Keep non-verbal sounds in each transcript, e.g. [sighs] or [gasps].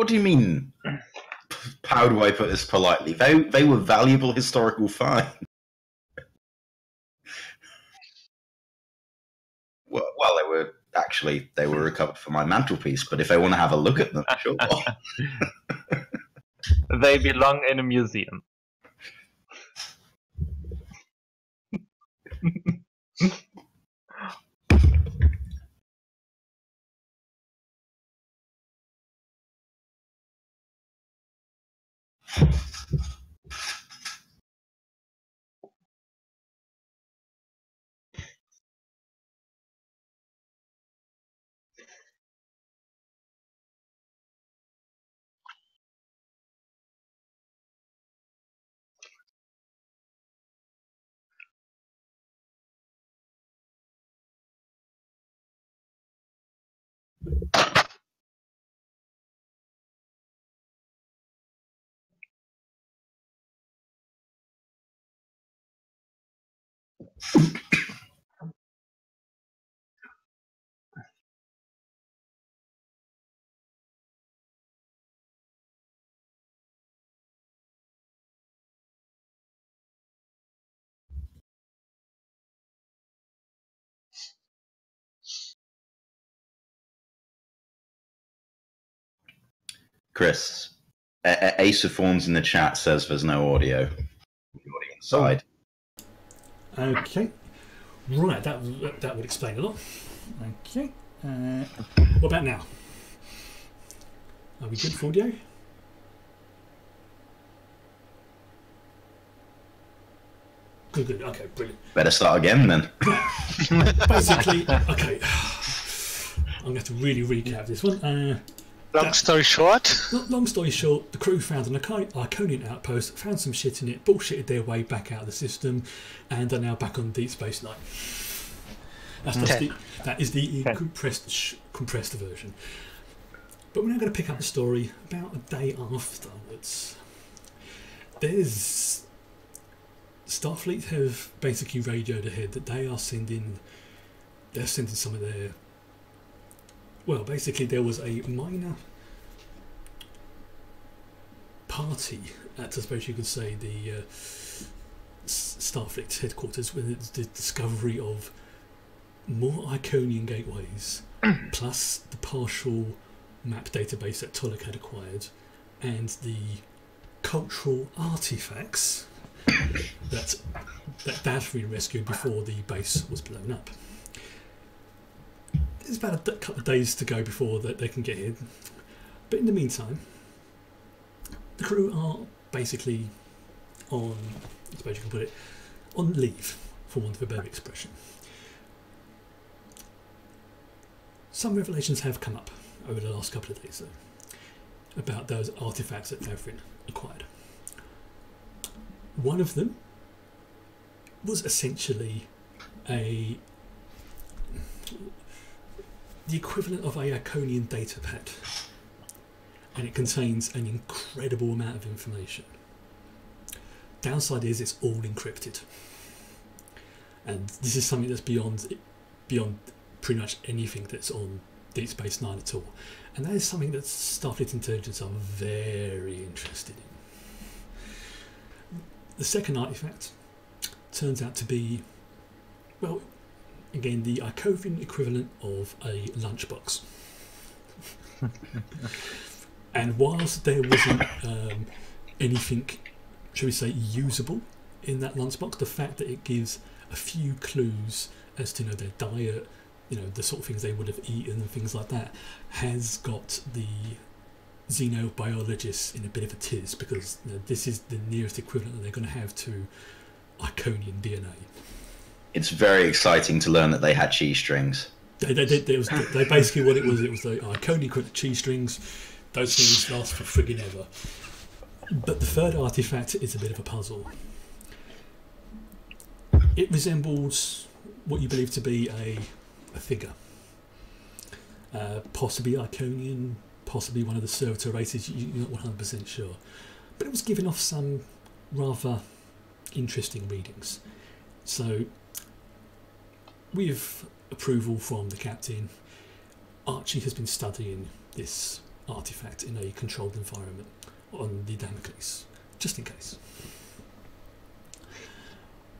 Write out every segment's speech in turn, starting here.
What do you mean? How do I put this politely? They they were valuable historical finds. Well, well, they were actually they were recovered for my mantelpiece. But if I want to have a look at them, sure. [laughs] they belong in a museum. [laughs] Chris, A- A- Ace of Thorns in the chat says there's no audio. The audience side. Okay. Right, that, that would explain a lot. Okay. Uh, what about now? Are we good for audio? Good, good. Okay, brilliant. Better start again then. Basically, okay. I'm going to have to really recap this one. Uh, Long story short, Lo- Long story short, the crew found an Ico- Iconian outpost, found some shit in it, bullshitted their way back out of the system, and are now back on Deep Space Nine. That's just Okay. the, that is the Okay. compressed sh- compressed version. But we're now going to pick up the story about a day afterwards. There's Starfleet have basically radioed ahead that they are sending they're sending some of their well basically there was a minor party at I suppose you could say the uh, Starfleet headquarters with the discovery of more Iconian gateways [clears throat] plus the partial map database that Tolek had acquired and the cultural artifacts that that Dathri rescued before the base was blown up. There's about a couple of days to go before that they can get here, but in the meantime, the crew are basically on, I suppose you can put it, on leave, for want of a better expression. Some revelations have come up over the last couple of days, though, about those artifacts that Davrin acquired. One of them was essentially a the equivalent of a Iconian data pad, and it contains an incredible amount of information. Downside is it's all encrypted, and this is something that's beyond beyond pretty much anything that's on Deep Space Nine at all, and that is something that Starfleet intelligence are very interested in. The second artifact turns out to be, well, again, the Iconian equivalent of a lunchbox. and whilst there wasn't um, anything, shall we say, usable in that lunchbox, the fact that it gives a few clues as to you know their diet, you know the sort of things they would have eaten and things like that, has got the xenobiologists in a bit of a tiz because you know, this is the nearest equivalent that they're going to have to Iconian DNA. It's very exciting to learn that they had cheese strings. They, they, they, was, they basically what it was. It was the equivalent cheese strings. Those things last for friggin' ever. But the third artifact is a bit of a puzzle. It resembles what you believe to be a, a figure. Uh, possibly Iconian, possibly one of the servitor races, you- you're not 100% sure. But it was giving off some rather interesting readings. So, with approval from the captain, Archie has been studying this artifact in a controlled environment on the Damocles, just in case.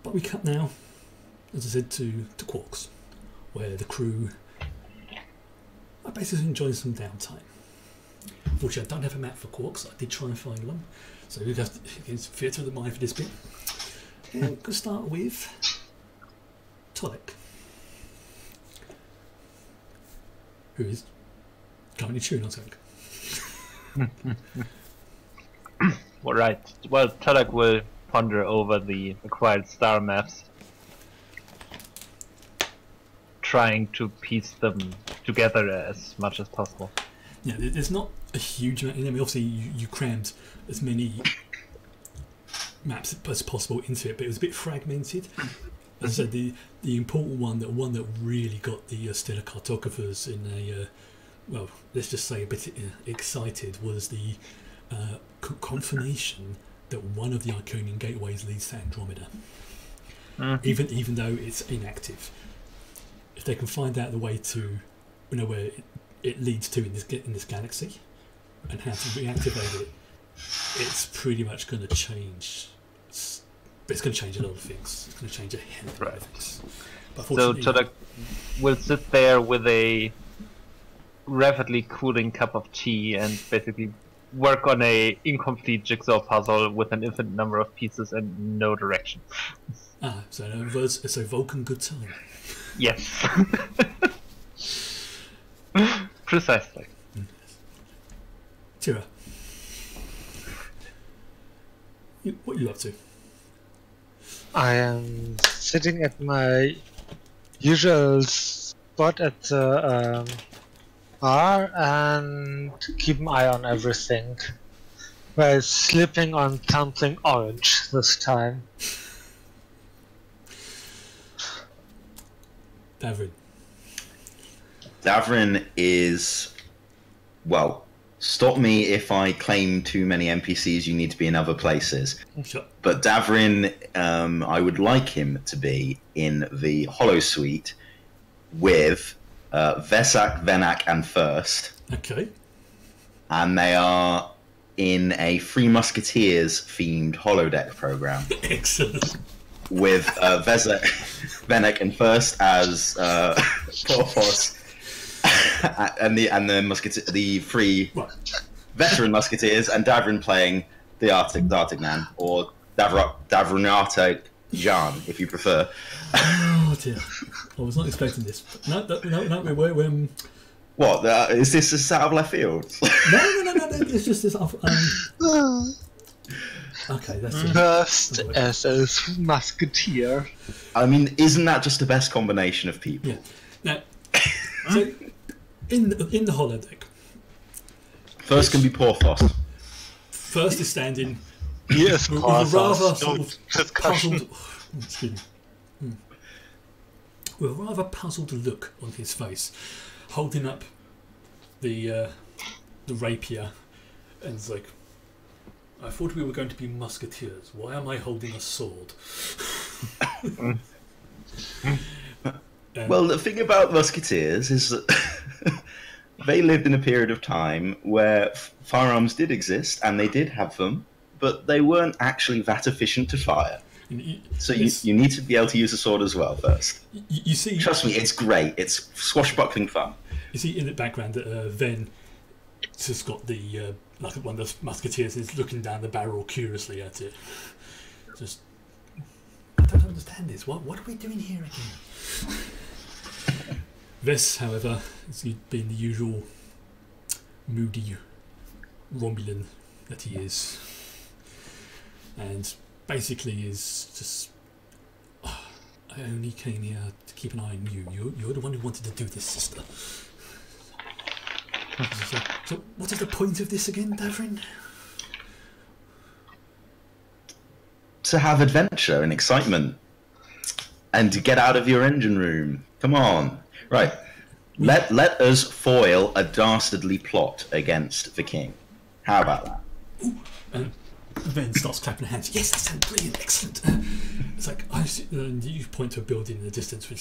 But we cut now, as I said, to, to Quarks, where the crew are basically enjoying some downtime. Unfortunately, I don't have a map for Quarks. I did try and find one, so we have to [laughs] theatre of the mind for this bit. And to start with Tolek, who is currently chewing on something. Well, right. Well, Tulak will ponder over the acquired star maps, trying to piece them together as much as possible. Yeah, there's not a huge amount in them. Obviously, you, you crammed as many maps as possible into it, but it was a bit fragmented. As I said, the the important one, that one that really got the uh, stellar cartographers in a uh, well, let's just say a bit uh, excited was the uh, confirmation that one of the Iconian gateways leads to Andromeda, Mhm. even even though it's inactive. If they can find out the way to, you know, where it, it leads to in this in this galaxy, and how to reactivate it, it's pretty much going to change. But it's going to change a lot of things. It's going to change a hell of a lot of things. But So fortunately- Todak will sit there with a rapidly cooling cup of tea and basically work on a incomplete jigsaw puzzle with an infinite number of pieces and no direction. Ah, so in other words, it's a Vulcan good time. Yes. [laughs] Precisely. Tira, you, what are you up to? I am sitting at my usual spot at the um, bar and keep an eye on everything. While slipping on something orange this time. Davrin. Davrin is, well, stop me if I claim too many NPCs. You need to be in other places. Sure. But Davrin, um, I would like him to be in the holosuite with uh, Vesak, Venak, and First, Okay. and they are in a Three Musketeers themed holodeck program [laughs] Excellent. with uh, Vezak, [laughs] Venek, and First as uh, [laughs] Porthos, [laughs] and the and the musketeer, the three veteran musketeers, and Davrin playing the Arctic the Arctic Man or Davra, Davrinato Jan, if you prefer. Oh dear. I was not expecting this. No, no, no, no we're, we're, um, What uh, is this? Is out of left field? no, no, no, no, no, it's just this. off- Um, [sighs] okay, that's it. First as a musketeer. I mean, isn't that just the best combination of people? Yeah. Now, [laughs] so in the, in the holodeck, First can be Porthos. first is standing Yes, with, with a rather sort of discussion. puzzled. Hmm. With a rather puzzled look on his face, holding up the uh, the rapier, and it's like, "I thought we were going to be musketeers. Why am I holding a sword?" Um, Well, the thing about musketeers is that [laughs] they lived in a period of time where f- firearms did exist and they did have them, but they weren't actually that efficient to fire. So you, you need to be able to use a sword as well first. you, you see, Trust me, it's great. It's swashbuckling fun. You see in the background that uh, Ven just got the uh, like one of the musketeers is looking down the barrel curiously at it. Just I don't understand this. What what are we doing here again? [laughs] Vess, however, has been the usual moody Romulan that he is, and basically is just. "Ah, I only came here to keep an eye on you. You're, you're the one who wanted to do this, sister. so, so what is the point of this again, Davrin? To have adventure and excitement and to get out of your engine room. Come on. Right. Let, let us foil a dastardly plot against the king. How about that? And Ven starts clapping her hands. Yes, that sounds brilliant, excellent. Uh, it's like I see, and you point to a building in the distance which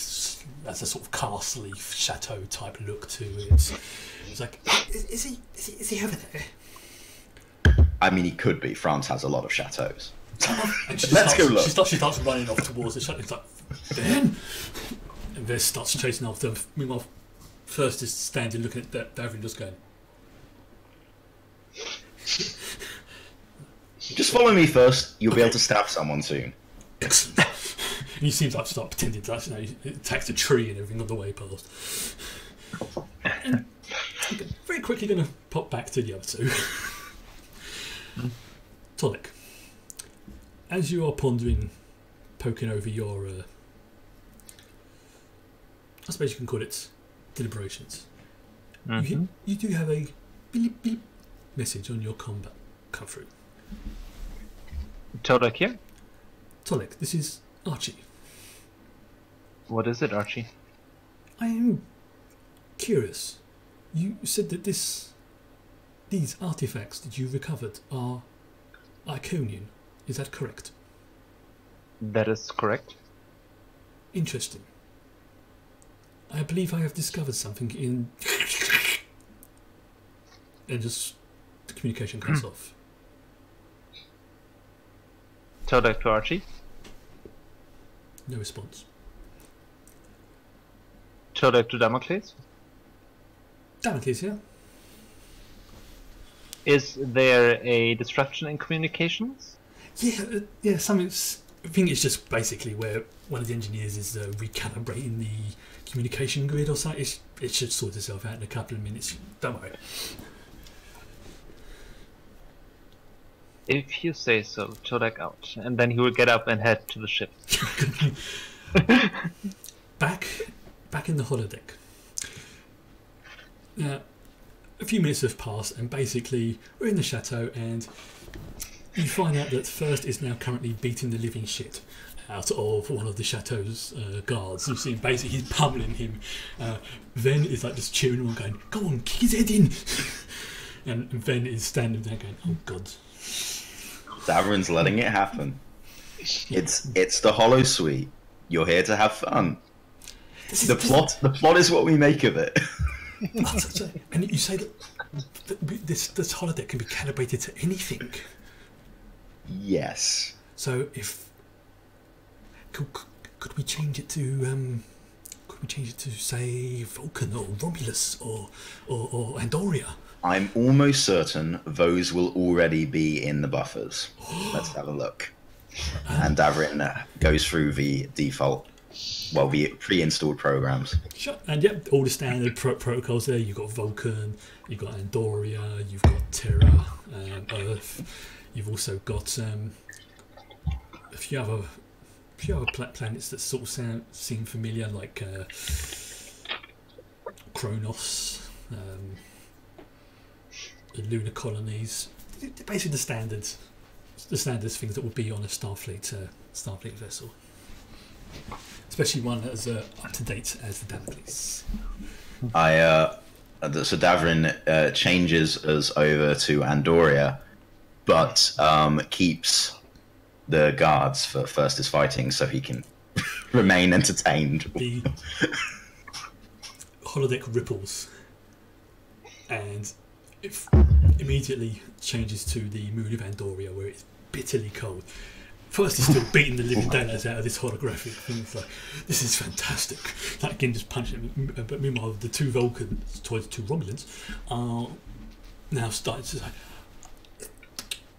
has a sort of castle chateau type look to it. It's like, is, is he? Is he? Is he over there? I mean, he could be. France has a lot of chateaux. Let's starts, go look. She starts, she starts running off towards the chateau. It's like, Ben! And Ven starts chasing after them. Meanwhile, first is standing looking at Da- Davrin just going, Just follow me first. You'll be able to stab someone soon. excellent. and he seems like to start pretending to you know, he attacks a tree and everything on the way past. And [laughs] okay, very quickly going to pop back to the other two. [laughs] Tonic, as you are pondering, poking over your, uh, I suppose you can call it deliberations, you, mm-hmm. you do have a beep beep message on your combadge come through. Todak here? Tolek, this is Archie. What is it, Archie? I am curious. You said that this, these artifacts that you recovered are Iconian. Is that correct? That is correct. Interesting. I believe I have discovered something in. [laughs] and just the communication cuts off. Todek to Archie. No response. Todek to Damocles. Damocles, yeah? Is there a disruption in communications? Yeah, uh, yeah. Something's. I think it's just basically where one of the engineers is uh, recalibrating the communication grid or something. It's, it should sort itself out in a couple of minutes. Don't worry. If you say so, Todek out. And then he will get up and head to the ship. [laughs] back, back in the holodeck. Now, a few minutes have passed, and basically we're in the chateau, and you find out that First is now currently beating the living shit out of one of the chateau's uh, guards. You see him basically he's pummeling him. Uh, Ven is like just cheering him on, going, "Go on, kick his head in!" [laughs] and Ven is standing there going, "Oh God." Davrin's letting it happen. It's it's the holosuite. You're here to have fun. Is- The plot the plot is what we make of it. [laughs] and you say that this this holodeck can be calibrated to anything. yes. So if could, could- we change it to um, could we change it to say Vulcan or Romulus or or, or Andoria? I'm almost certain those will already be in the buffers. [gasps] Let's have a look. And Davrin uh, goes through the default, well, the pre-installed programs. Sure. And yep, all the standard pro- protocols there. You've got Vulcan, you've got Andoria, you've got Terra, um, Earth. You've also got um, a few other, other pla- planets that sort of sound seem familiar, like uh, Kronos, um, the lunar colonies. Basically, the standards, the standards things that would be on a Starfleet uh, Starfleet vessel especially one as uh, up to date as the Damocles. I uh, so Davrin uh, changes us over to Andoria, but um, keeps the guards for first is fighting, so he can [laughs] remain entertained. The holodeck ripples, and it f- immediately changes to the moon of Andoria, where it's bitterly cold. First, he's still beating the living [laughs] oh daylights out of this holographic thing. It's like, this is fantastic. That again, just punching him. Uh, but meanwhile, the two Vulcans, towards two Romulans, are now starting to say,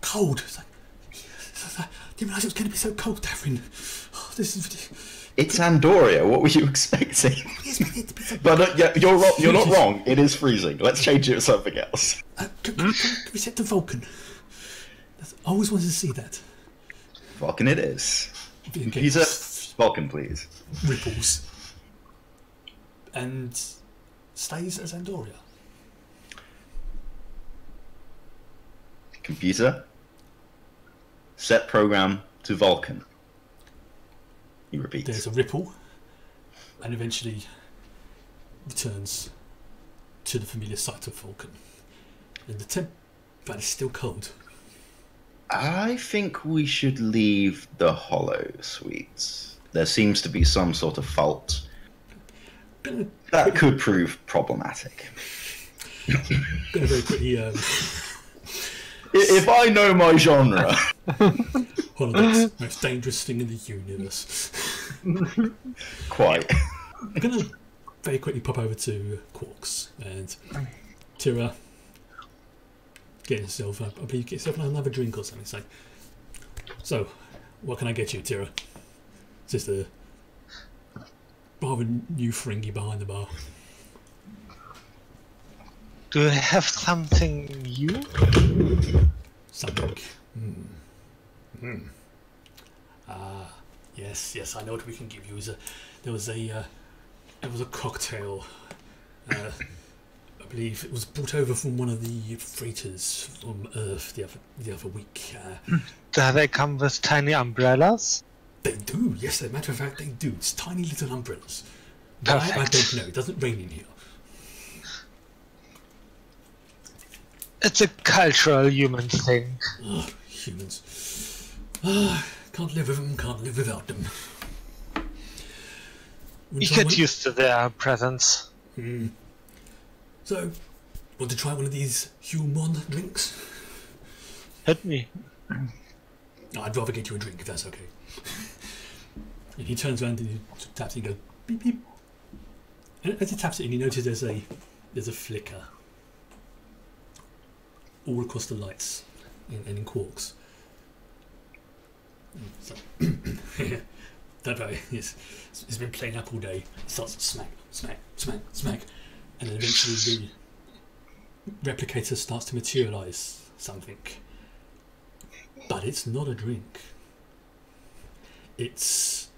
cold. It's like, didn't realise it was going to be so cold, Davrin. Oh, this is. It's Andoria. What were you [laughs] expecting? But it- but- But uh, yeah, you're wrong. You're not wrong. It is freezing. Let's change it to something else. Uh, can, can, can we set the Vulcan? That's, I always wanted to see that. Vulcan, it is. He's a Vulcan, please. ripples and stays as Andoria. Computer, set program to Vulcan. He repeats. There's a ripple, and eventually returns to the familiar site of Vulcan. And the temp, but it's still cold. I think we should leave the holosuites. There seems to be some sort of fault that could prove problematic. gonna very quickly um, If I know my genre, [laughs] One of the most dangerous thing in the universe. [laughs] quite. I'm gonna very quickly pop over to Quarks and Tira. Get yourself, I believe, get yourself another drink or something. So, so what can I get you, Tira? Just a rather new Ferengi behind the bar. Do you have something new? Something. Hmm. Hmm. Ah, yes, yes. I know what we can give you. Is a there was a uh, there was a cocktail. Uh, I believe it was brought over from one of the freighters from Earth the other the other week. Uh, Do they come with tiny umbrellas? they do, yes. As a matter of fact, they do. It's tiny little umbrellas. Why? I Perfect. don't know. It doesn't rain in here. It's a cultural human thing. Oh, humans. Ah, can't live with them, can't live without them. You get used to their presence. Hmm. So, want to try one of these human drinks? Hit me. No, I'd rather get you a drink if that's okay. And he turns around and he taps it and goes beep beep. And as he taps it in, he notices there's a there's a flicker all across the lights and, in quarks. So, [coughs] don't worry, it's, it's been playing up all day. It starts to smack, smack, smack, smack, and then eventually the replicator starts to materialize something. But it's not a drink. It's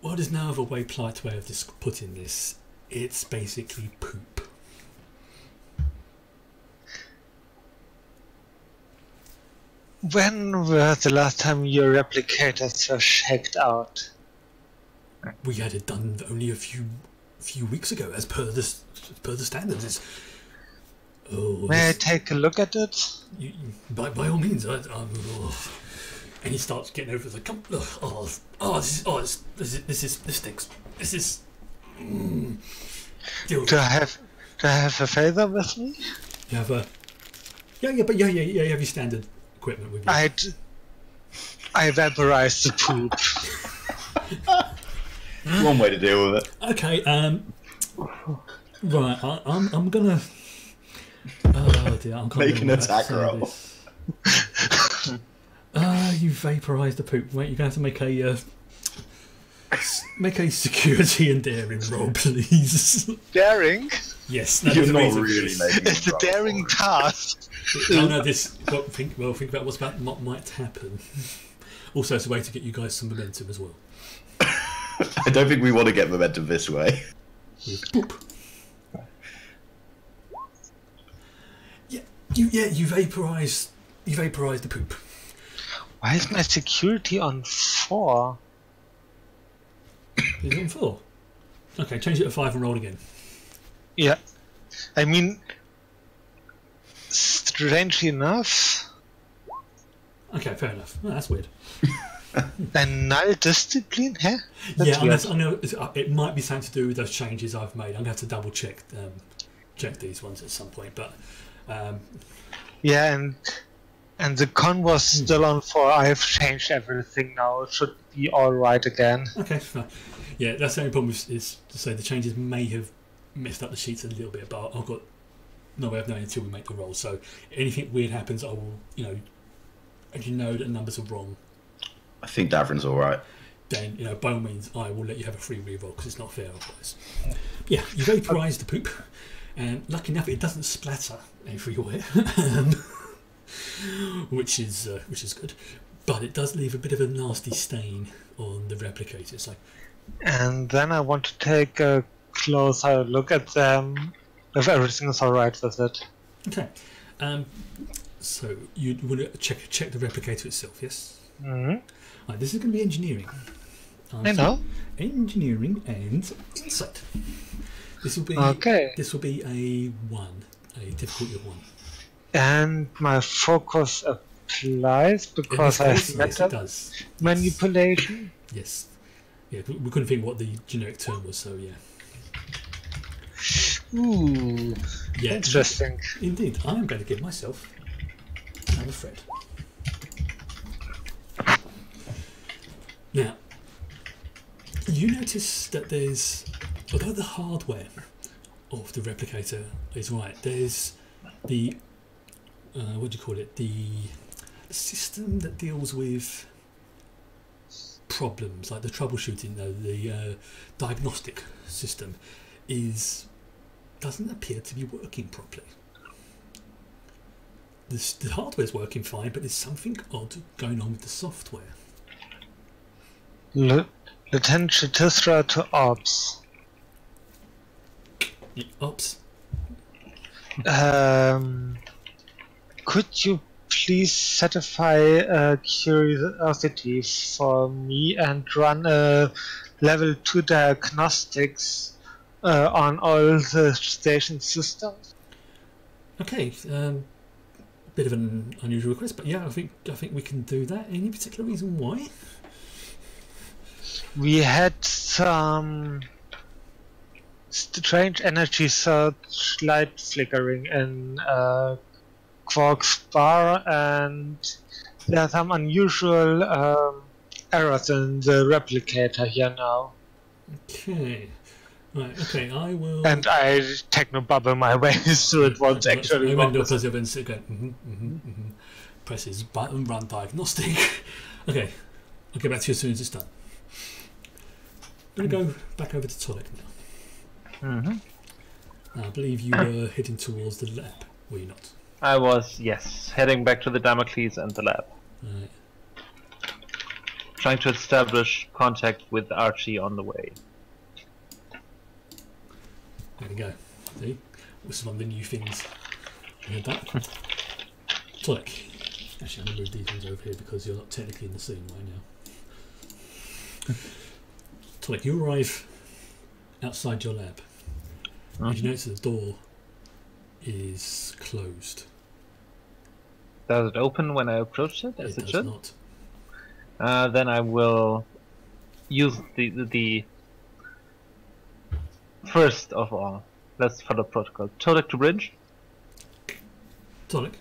what is now of a way polite way of just putting this. It's basically poop. When was the last time your replicators were shaked out? We had it done only a few few weeks ago, as per the per the standards. It's, oh, May I take a look at it? you, by by all means. I, oh. And he starts getting over the come. Oh, oh, oh, this is, oh, this, this is this is this stinks. This is. Mm, Do. I have do I have a phaser with me? You have a. Yeah, yeah, but yeah, yeah, yeah. You have your standard equipment with you. I d- I vaporize the poop. One way to deal with it. Okay, um, right, I, I'm, I'm gonna. Oh dear, I'm Make an attack roll. [laughs] Ah, you vaporised the poop. Wait, you're gonna have to make a uh, s- make a security and daring roll, please. Daring? yes, no, You're not reason- really making It's the a daring task. No, no, this. Well, think, well, think about what's about what might happen. Also, it's a way to get you guys some momentum as well. [laughs] I don't think we want to get momentum this way. With boop. Yeah, you yeah you vaporise you vaporise the poop. Why is my security on four? Is it on four? Okay, change it to five and roll again. Yeah. I mean, strangely enough, Okay, fair enough. That's weird. [laughs] a null discipline, huh? That's yeah, weird. unless, I know it's- uh, it might be something to do with those changes I've made. I'm gonna have to double check um, check these ones at some point. But um, Yeah, and and the con was still on four. I've changed everything now. It should be all right again. okay, fine. yeah, that's the only problem is, is to say the changes may have messed up the sheets a little bit, but I've got no way of knowing until we make the roll. So anything weird happens, I will you know, and you know that numbers are wrong. I think Davrin's all right. then you know by all means I will let you have a free reroll because it's not fair otherwise. Yeah, you vaporise the poop, and lucky enough it doesn't splatter everywhere, [laughs] um, [laughs] which is uh, which is good. But it does leave a bit of a nasty stain on the replicator. So And then I want to take a closer look at them. If everything is all right with it. okay, um, so you want to check check the replicator itself, yes? hmm Right, this is going to be engineering. Um, I know. Engineering and insight. This will be Okay. This will be a one, a difficulty of one. And my focus applies because I case, have yes, it does. manipulation. Yes. Yeah, we we couldn't think what the generic term was, so yeah. Ooh, Yeah, interesting. indeed. I am going to give myself another thread. Now, you notice that there's, although the hardware of the replicator is right, there's the, uh, what do you call it, the system that deals with problems, like the troubleshooting, though, the uh, diagnostic system, is doesn't appear to be working properly. The, the hardware's working fine, but there's something odd going on with the software. L- Lieutenant Chatisra to Ops. Oops. Um, could you please satisfy a curiosity for me and run a level 2 diagnostics uh, on all the station systems? Okay. Um, bit of an unusual request, but yeah, I think I think we can do that. Any particular reason why? We had some strange energy surge light flickering in uh, Quark's bar, and there are some unusual um, errors in the replicator here now. Okay. Right. Okay. I will. And I techno bubble my [laughs] way through it once Right, actually. I went up as and sit go. Mm-hmm, mm-hmm. Presses button run diagnostic. [laughs] okay. I'll get back to you as soon as it's done. I'm gonna go back over to Tonic now. Mm-hmm. I believe you were heading towards the lab, were you not? I was, yes, heading back to the Damocles and the lab, Right. trying to establish contact with Archie on the way. There we go. See? This is one of the new things. You heard that? [laughs] Tonic. Actually, I'm going to move these ones over here because you're not technically in the scene right now. [laughs] Tonic, you arrive outside your lab. And you mm-hmm. notice that the door is closed. Does it open when I approach it, as it it, should? not. Uh, then I will use the, the the first of all. Let's follow protocol. Tonic to bridge. Tonic,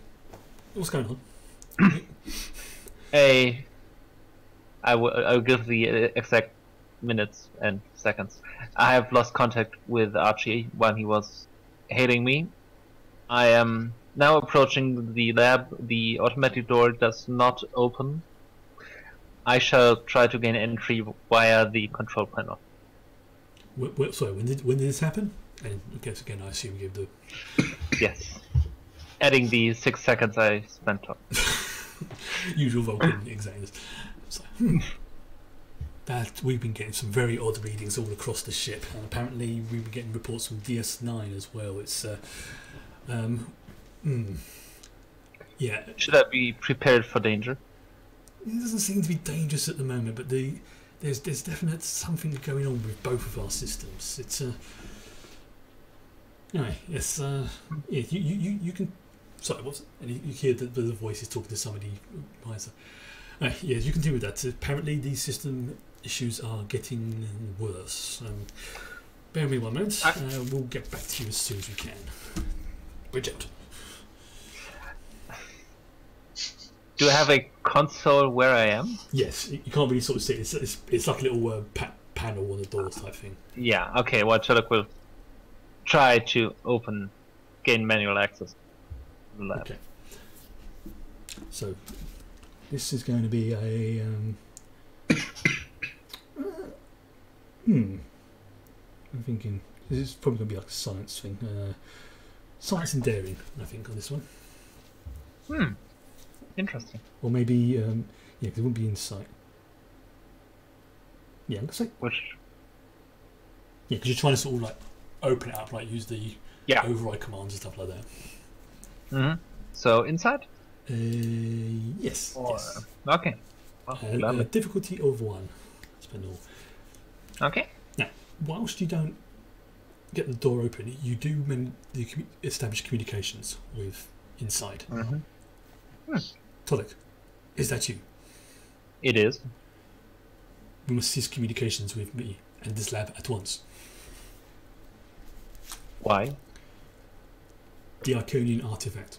what's going on? [coughs] A. I will. I will give the uh, exact minutes and seconds. I have lost contact with Archie when he was hailing me. I am now approaching the lab. The automatic door does not open. I shall try to gain entry via the control panel. Wh- wh- sorry, when did when did this happen? And I guess again, I assume you give the [coughs] Yes. Adding the six seconds I spent on. [laughs] usual Vulcan [coughs] examiners. So, hmm. That we've been getting some very odd readings all across the ship, and apparently we've been getting reports from DS9 as well. It's, uh, um, hmm. yeah, Should I be prepared for danger? it doesn't seem to be dangerous at the moment, but the there's there's definitely something going on with both of our systems. It's uh, anyway, yes, uh, yeah, you, you, you, you can. Sorry, what's and you, you hear the, the voice is talking to somebody wiser. Uh, yes, you can deal with that. Apparently, these system issues are getting worse. Um, bear with me one moment. Uh, we'll get back to you as soon as we can. Bridget. Do I have a console where I am? Yes, you can't really sort of see it. It's, it's, it's like a little uh, pa- panel on the door type thing. Yeah, okay, well, Sherlock will try to open, gain manual access. lab. Okay. So, this is going to be a. Um, [coughs] uh, hmm. I'm thinking this is probably going to be like a science thing. Uh, science and daring, I think, on this one. Hmm, interesting. Or maybe, um, yeah, 'cause it wouldn't be insight. Yeah, I'm going to say, Which, yeah, because you're trying to sort of like open it up, like use the yeah. override commands and stuff like that. hmm So, inside? Uh, yes. Or, yes. okay. Well, Uh, a difficulty of one. Spend all. Okay. whilst you don't get the door open, you do men- the commu- establish communications with inside. hmm Tolic, is that you? It is. We must cease communications with me and this lab at once. Why? The Iconian artifact.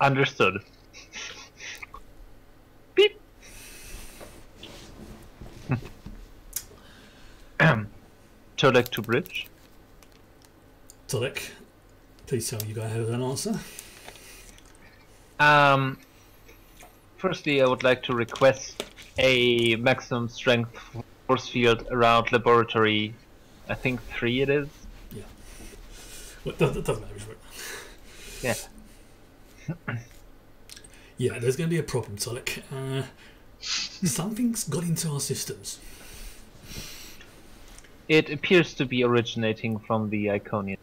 Understood. [laughs] Beep. [clears throat] Tolek to bridge. Tolic, please tell me you guys have an answer. Um, firstly, I would like to request a maximum strength force field around laboratory. I think three it is. Well, that, that doesn't matter. it? Yeah. [clears throat] yeah, there's going to be a problem, Tolic. Uh, something's got into our systems. It appears to be originating from the Iconian.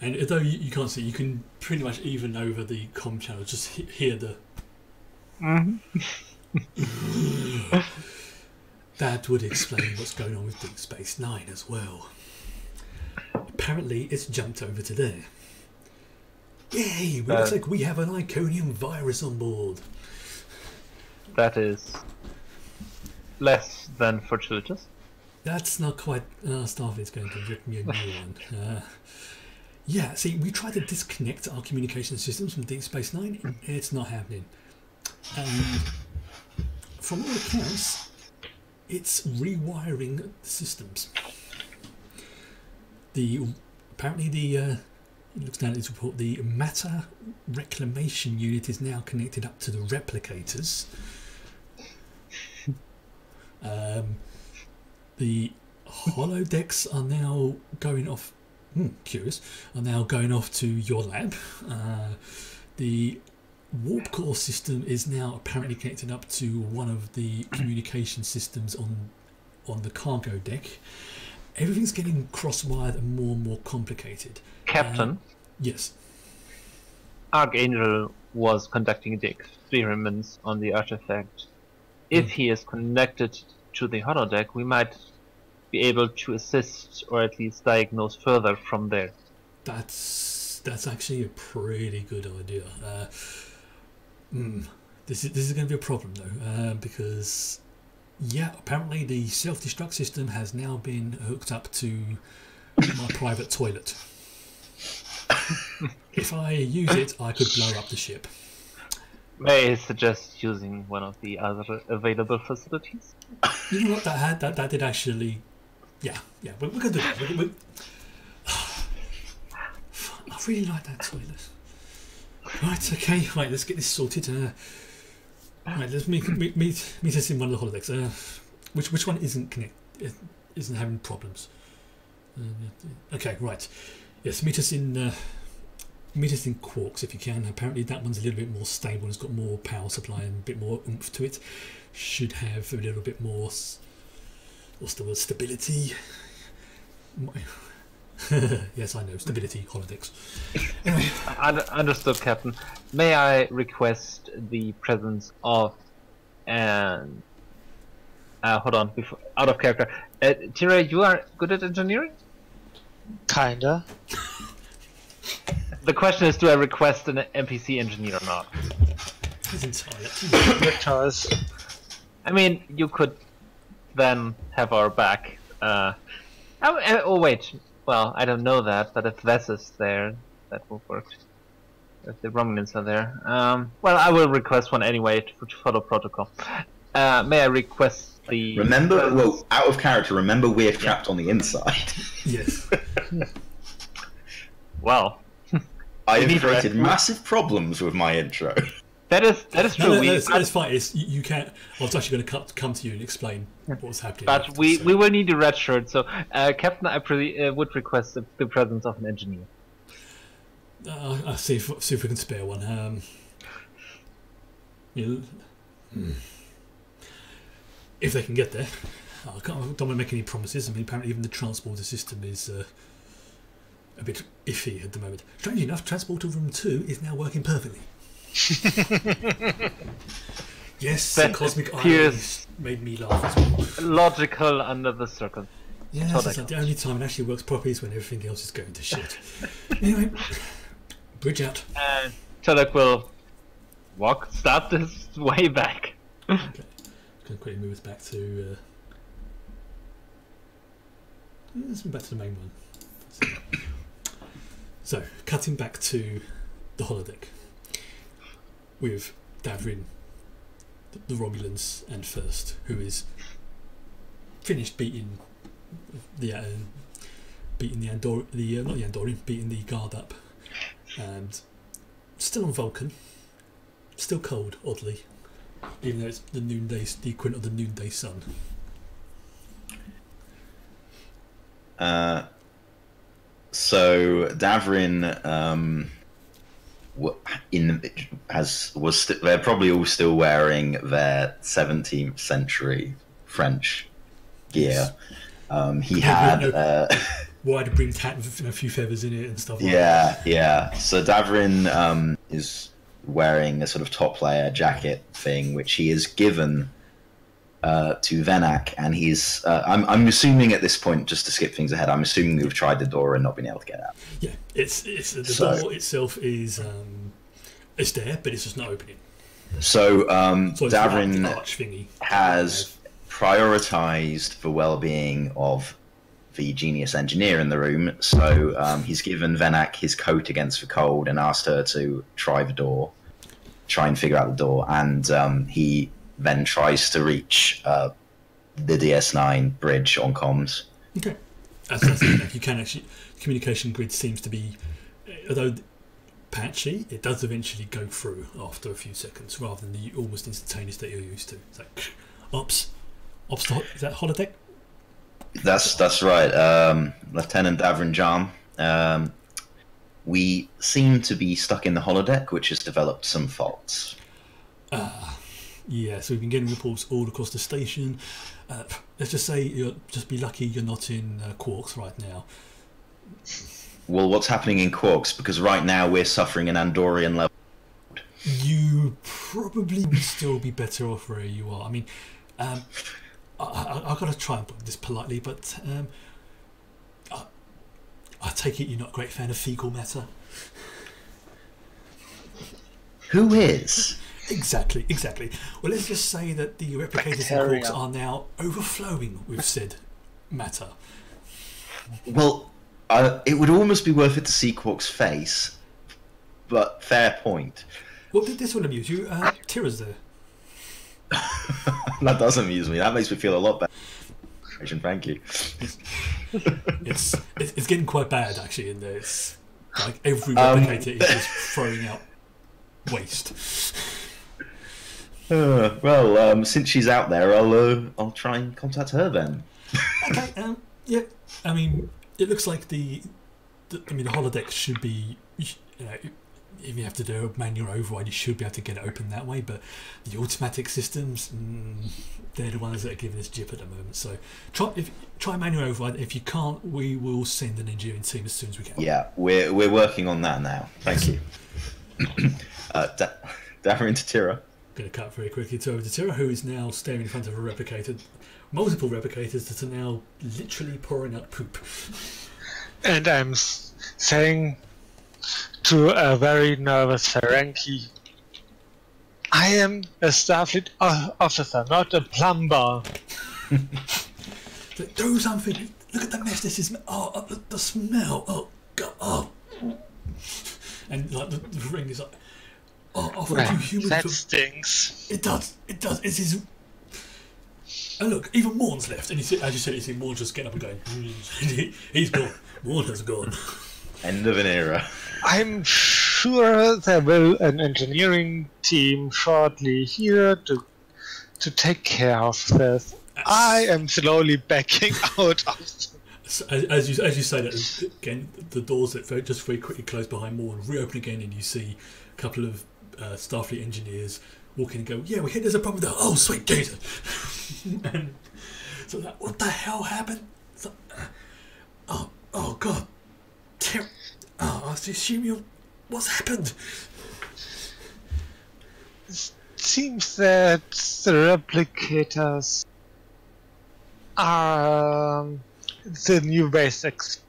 And although you, you can't see, you can pretty much even over the com channel, just he- hear the. Mm-hmm. [laughs] That would explain what's going on with Deep Space Nine as well. apparently it's jumped over to there. Yay! It Uh, looks like we have an Iconian virus on board. That is less than fortuitous. That's not quite. Uh, Starfleet's going to rip me a new one. Uh, yeah, see, we tried to disconnect our communication systems from Deep Space Nine. It's not happening. And from all accounts, it's rewiring the systems. The apparently the uh, looks down at this report. The matter reclamation unit is now connected up to the replicators. Um, the holodecks are now going off. Hmm, curious. Are now going off to your lab. Uh, the warp core system is now apparently connected up to one of the [clears throat] communication systems on on the cargo deck. Everything's getting cross-wired and more and more complicated. Captain, Yes. Archangel was conducting the experiments on the artifact. If he is connected to the holodeck, we might be able to assist or at least diagnose further from there. That's that's actually a pretty good idea. Uh, hmm, this is this is going to be a problem though, uh, because yeah, apparently the self-destruct system has now been hooked up to my private toilet. [laughs] if I use it, I could blow up the ship. May I suggest using one of the other available facilities? You know what that had? That that did actually. Yeah, yeah. We're, we're gonna do that. We're, we're... [sighs] I really like that toilet. Right. Okay. Right. Let's get this sorted. Uh, right. Let's meet meet meet, meet us in one of the holodecks. Uh, which which one isn't connect isn't having problems? Uh, okay. Right. Yes. Meet us in. Uh, meet us in quarks if you can. Apparently that one's a little bit more stable. It's got more power supply and a bit more oomph to it. Should have a little bit more. S- What's the word? Stability. [laughs] yes, I know stability holodecks. Anyway, [laughs] understood, Captain. May I request the presence of an. Uh, hold on, before, out of character. Uh, Tira, you are good at engineering? Kinda. [laughs] The question is, do I request an NPC engineer or not? it's entirely up to you. Choice. I mean, you could then have our back. Uh, oh, uh, oh, wait. Well, I don't know that, but if Vess is there, that will work. If the Romulans are there. Um, well, I will request one anyway to, to follow protocol. Uh, may I request the. Remember, well, out of character. Remember, we're trapped on the inside. [laughs] Yes. Well, [laughs] I have created massive problems with my intro. [laughs] that is that is true. no, we, no, it's, it's fine. It's, you, you can't. I was actually going to cut, come to you and explain what's happening. but after, we, so- we will need a red shirt, so uh, Captain, I pre- uh, would request the, the presence of an engineer. Uh, I'll see if, see if we can spare one. Um, you hmm. If they can get there. I can't, don't want to make any promises. I mean, apparently even the transporter system is uh, a bit iffy at the moment. Strangely enough, transporter room 2 is now working perfectly. [laughs] yes, the That cosmic eyes made me laugh as well. Logical under the circumstances. Yeah, that's that the only time it actually works properly is when everything else is going to shit. [laughs] anyway, bridge out. And Tadek will walk, start this way back. Okay. Going to quickly move us back to. Uh, let's move back to the main one. So, cutting back to the holodeck with Davrin, the, Romulans, and First, who is finished beating the uh, beating the Andor the uh, not the Andorian, beating the guard up, and still on Vulcan, still cold, oddly, even though it's the noonday, the equivalent of the noonday sun. Uh, so Davrin um, in has was they're probably all still wearing their 17th century French gear. Um, he had uh, Wide brimmed hat with a few feathers in it and stuff like yeah yeah. So Davrin um, is wearing a sort of top layer jacket thing, which he is given uh, to Venak, and he's. Uh, I'm, I'm assuming at this point, just to skip things ahead, I'm assuming we've tried the door and not been able to get out. Yeah, it's it's the So- door itself is um, it's there, but it's just not opening. So um, So like Davrin the arch thingy. has prioritized the well-being of the genius engineer in the room. So um, he's given Venak his coat against the cold and asked her to try the door, try and figure out the door, and um, he then tries to reach uh, the DS9 bridge on comms. Okay. As, as like you can actually, communication grid seems to be, although patchy, it does eventually go through after a few seconds rather than the almost instantaneous that you're used to. It's like, [sniffs] ops, ops, to, is that holodeck? That's that's right, um, Lieutenant Davrin Jam. Um, we seem to be stuck in the holodeck, which has developed some faults. Yeah, so we've been getting reports all across the station. Uh, let's just say you're just be lucky you're not in uh, Quarks right now. Well, what's happening in Quarks? Because right now we're suffering an Andorian level. You probably would still be better off where you are. I mean, um, I, I, I've got to try and put this politely, but um, I, I take it you're not a great fan of fecal matter. Who is? Exactly, exactly. Well, let's just say that the replicators Bacteria. Quarks are now overflowing with said matter. Well, uh, it would almost be worth it to see Quark's face, but fair point. Well, th- this will amuse you. Uh, Tira's there. [laughs] that does amuse me. That makes me feel a lot better. Thank you. [laughs] It's, it's it's getting quite bad actually in there. It's like every Um, replicator is just throwing out waste. Uh, well, um, since she's out there, I'll uh, I'll try and contact her then. [laughs] Okay, um, yeah. I mean, it looks like the, the I mean, the holodeck should be, you know, if you have to do a manual override, you should be able to get it open that way. But the automatic systems, mm, they're the ones that are giving us jip at the moment. So try if try manual override. If you can't, we will send an engineering team as soon as we can. Yeah, we're we're working on that now. Thank you. [coughs] uh, da- Davrin to Tira. Going to cut very quickly to over to Tira, who is now staring in front of a replicator, multiple replicators that are now literally pouring out poop. And I'm saying to a very nervous Ferengi, I am a Starfleet officer, not a plumber. [laughs] Do something. Look at the mess this is. Oh, uh, the, the smell. Oh, God. Oh. And like the, the ring is like, oh, I thought you Well, humans that were- stinks. It does. It does. It is. And look, even Morn's left, and you see, as you said, you see Morn just getting up and going. "Hmm." [laughs] He's gone. Morn has gone. End of an era. I'm sure there will an engineering team shortly here to to take care of this. I am slowly backing [laughs] out of So, as, as you as you say that again, the doors that just very quickly close behind Morn reopen again, and you see a couple of uh, Starfleet engineers walk in and go, "Yeah, we hear there's a problem there. Oh, sweet Jesus!" [laughs] and so that what the hell happened? So, uh, oh, oh God! Ter- oh, I assume you. What's happened? It seems that the replicators are um, the new ex-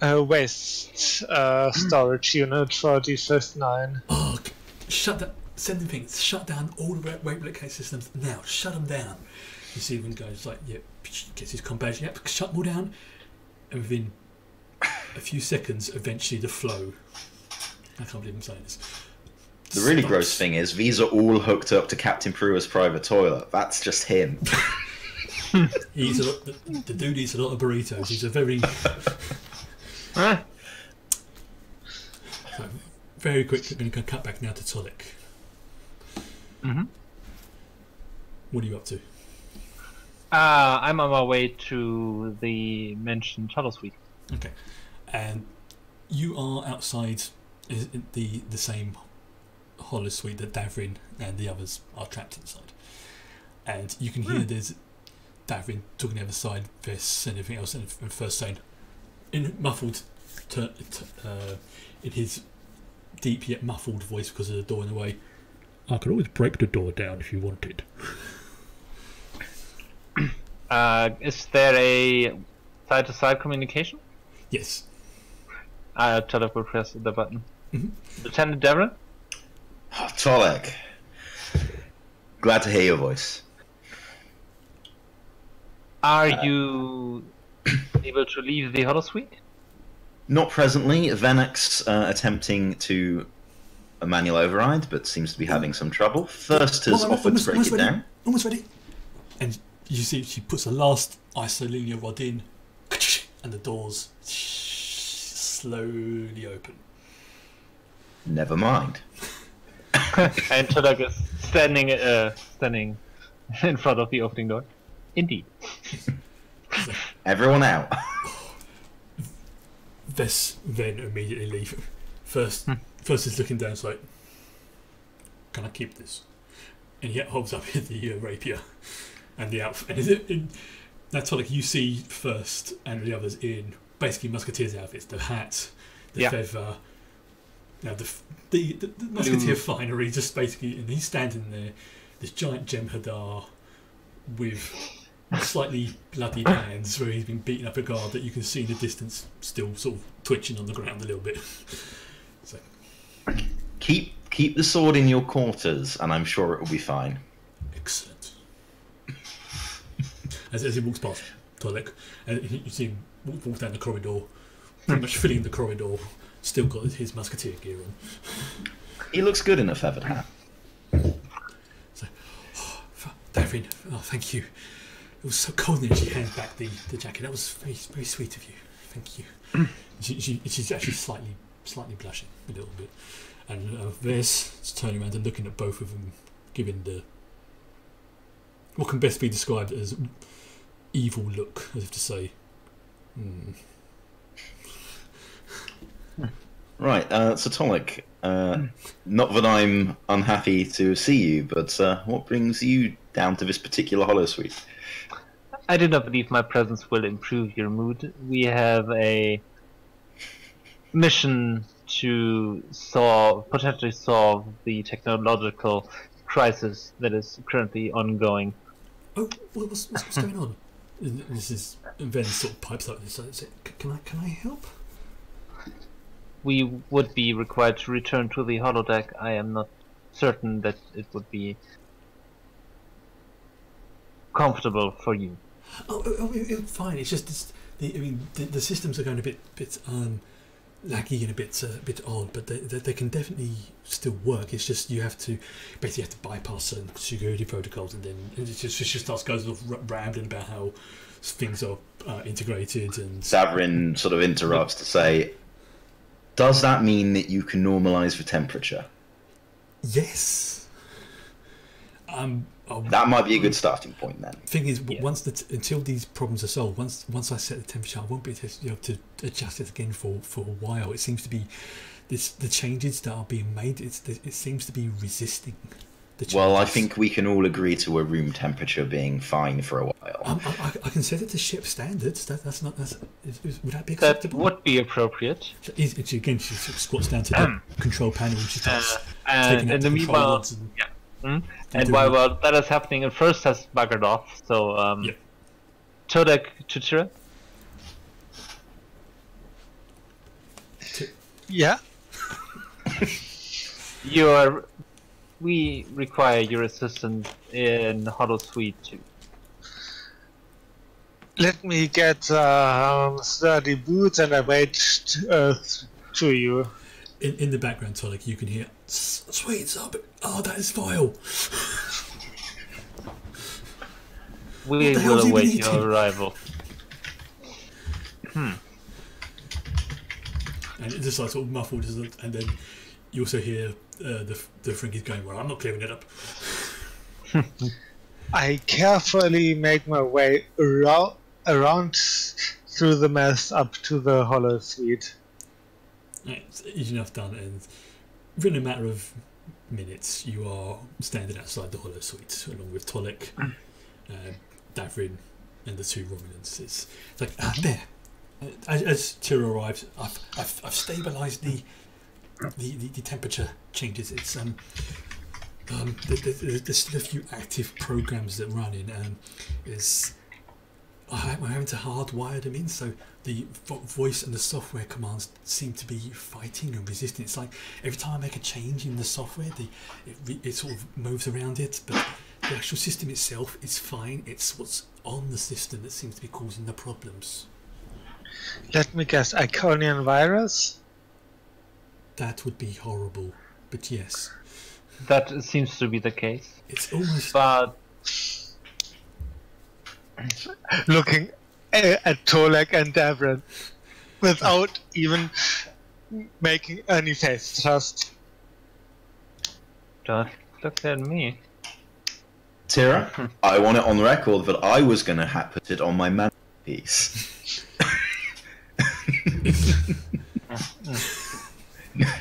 uh, waste uh, storage unit for D nine. Oh, c- shut that. Sending things. Shut down all the replicate systems now. Shut them down. You see one goes like, yep, gets his combadge, yep, shut them all down. And within a few seconds, eventually the flow. I can't believe I'm saying this. The really stops. gross thing is these are all hooked up to Captain Prua's private toilet. That's just him. [laughs] He's a, the, the dude eats a lot of burritos. He's a very, [laughs] Huh? so, very quick. We're going to cut back now to Tolic. Mhm. What are you up to? Uh, I'm on my way to the mentioned shuttle suite. Okay, and you are outside the the same holosuite that Davrin and the others are trapped inside, and you can hear there's Davrin talking the other side, this and everything else, and, and first saying in muffled, to, to, uh, in his deep yet muffled voice because of the door in the way. I could always break the door down if you wanted. [coughs] Uh, is there a side-to-side communication? Yes. Uh, Tolek will press the button. Mhm. Lieutenant Davrin, Oh, Tolek. Glad to hear your voice. are Uh, you able to leave the holosuite? Not presently. Venex uh, attempting to a manual override, but seems to be having some trouble. First has Well, offered almost, to break it ready. down. Almost ready. And you see, she puts the last isolinear rod in, and the doors slowly open. Never mind. [laughs] and Tolek is standing, uh, standing in front of the opening door. Indeed. [laughs] [laughs] Everyone out. [sighs] Vess then immediately leave. First, first is looking down. It's like, can I keep this? And he holds up [laughs] the uh, rapier and the outfit. And is it in, that's like you see first, and the others in basically musketeers outfits: the hat, the Yeah. feather. Now the, the the, the musketeer finery, just basically, and he's standing there, this giant Jem'Hadar with [laughs] slightly bloody hands where he's been beating up a guard that you can see in the distance still sort of twitching on the ground a little bit. [laughs] So keep keep the sword in your quarters, and I'm sure it will be fine. excellent. [laughs] As, as he walks past Tolek, and you you see him walk, walk down the corridor, pretty much filling the corridor, still got his musketeer gear on. He looks good in a feathered hat. [gasps] Davrin, oh thank you. It was so cold and she hands back the, the jacket. That was very very sweet of you. Thank you. she, she, she's actually slightly slightly blushing a little bit. And uh, Vess is turning around and looking at both of them, giving the what can best be described as evil look, as if to say, hmm. Right, uh, so Tolek, uh, not that I'm unhappy to see you, but uh, what brings you down to this particular holosuite? I do not believe my presence will improve your mood. We have a mission to solve, potentially solve the technological crisis that is currently ongoing. Oh, what's, what's, what's going on? And this is and sort of pipes up and says, "Can I can I help?" We would be required to return to the holodeck. I am not certain that it would be comfortable for you. Oh, oh, oh fine. It's just it's, the, I mean, the, the systems are going a bit, bit um, laggy and a bit, uh, bit odd, but they, they, they can definitely still work. It's just you have to basically have to bypass certain security protocols, and then it just, it just starts goes off rambling about how things are uh, integrated and Savrin sort of interrupts to say, Does that mean that you can normalize the temperature? yes. Um, oh, That might be a good starting point then. thing is, Yeah. once the t- until these problems are solved, once once I set the temperature, I won't be able to, you know, to adjust it again for, for a while. It seems to be this the changes that are being made. It's it seems to be resisting. Well, I think we can all agree to a room temperature being fine for a while. um, I, I, I can set it to ship standards. That, that's not that's is, is, would that be acceptable? That acceptable? would be appropriate. Is, again, she sort of squats down to the control panel and she starts Uh, taking and out in the the control meanwhile, and yeah. Hmm? and And while, it. while that is happening, it first has buggered off. So, um, Yeah. Todek Chuchira, Yeah. [laughs] your we require your assistance in Holosuite 2. Let me get um, sturdy boots and I wait uh, to you. In, in the background, Tonic, you can hear "S- sweet up. Oh, that is vile. We the will have you await your arrival. Hmm. And it's just like sort of muffled, isn't it? and then you also hear uh, the the Frankies going, "Well, I'm not clearing it up." [laughs] I carefully make my way around, around through the mess up to the holosuite. Easy enough done, and within a matter of minutes, you are standing outside the Holosuite along with Tolek, uh, Davrin, and the two Romulans. It's, it's like ah, there. Uh, As, as Tira arrives, I've, I've, I've stabilised the, the, the the temperature changes. It's um. Um, there, there, there's still a few active programs that run in. Um, is I'm having to hardwire them in, so the vo- voice and the software commands seem to be fighting and resisting. It's like every time I make a change in the software, the it, it sort of moves around it, but the actual system itself is fine. It's what's on the system that seems to be causing the problems. Let me guess, Iconian virus? That would be horrible, but yes, That seems to be the case. it's almost But [clears throat] Looking at Tolek and Davrin without even making any face, just don't look at me. Tira, [laughs] I want it on record that I was going to ha- put it on my mantelpiece. [laughs]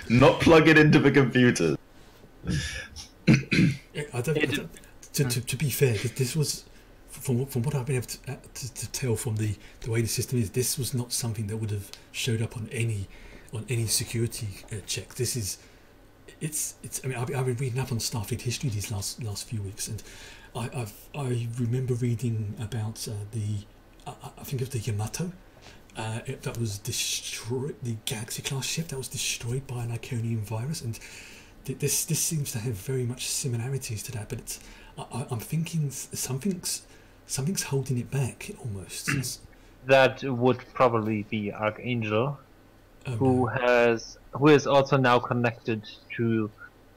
Not plug it into the computer. [clears throat] I don't, I don't- to, to, to be fair, this, this was from from what I've been able to, uh, to, to tell from the, the way the system is. This was not something that would have showed up on any on any security uh, check. This is it's it's. I mean, I've, been- I've been reading up on Starfleet history these last last few weeks, and I I've, I remember reading about uh, the I, I- think it was the Yamato. Uh, it, that was destroyed. The Galaxy class ship that was destroyed by an Iconian virus, and th- this this seems to have very much similarities to that. But it's I, I'm thinking something's something's holding it back almost. Mm. That would probably be Archangel, oh, who no. has who is also now connected to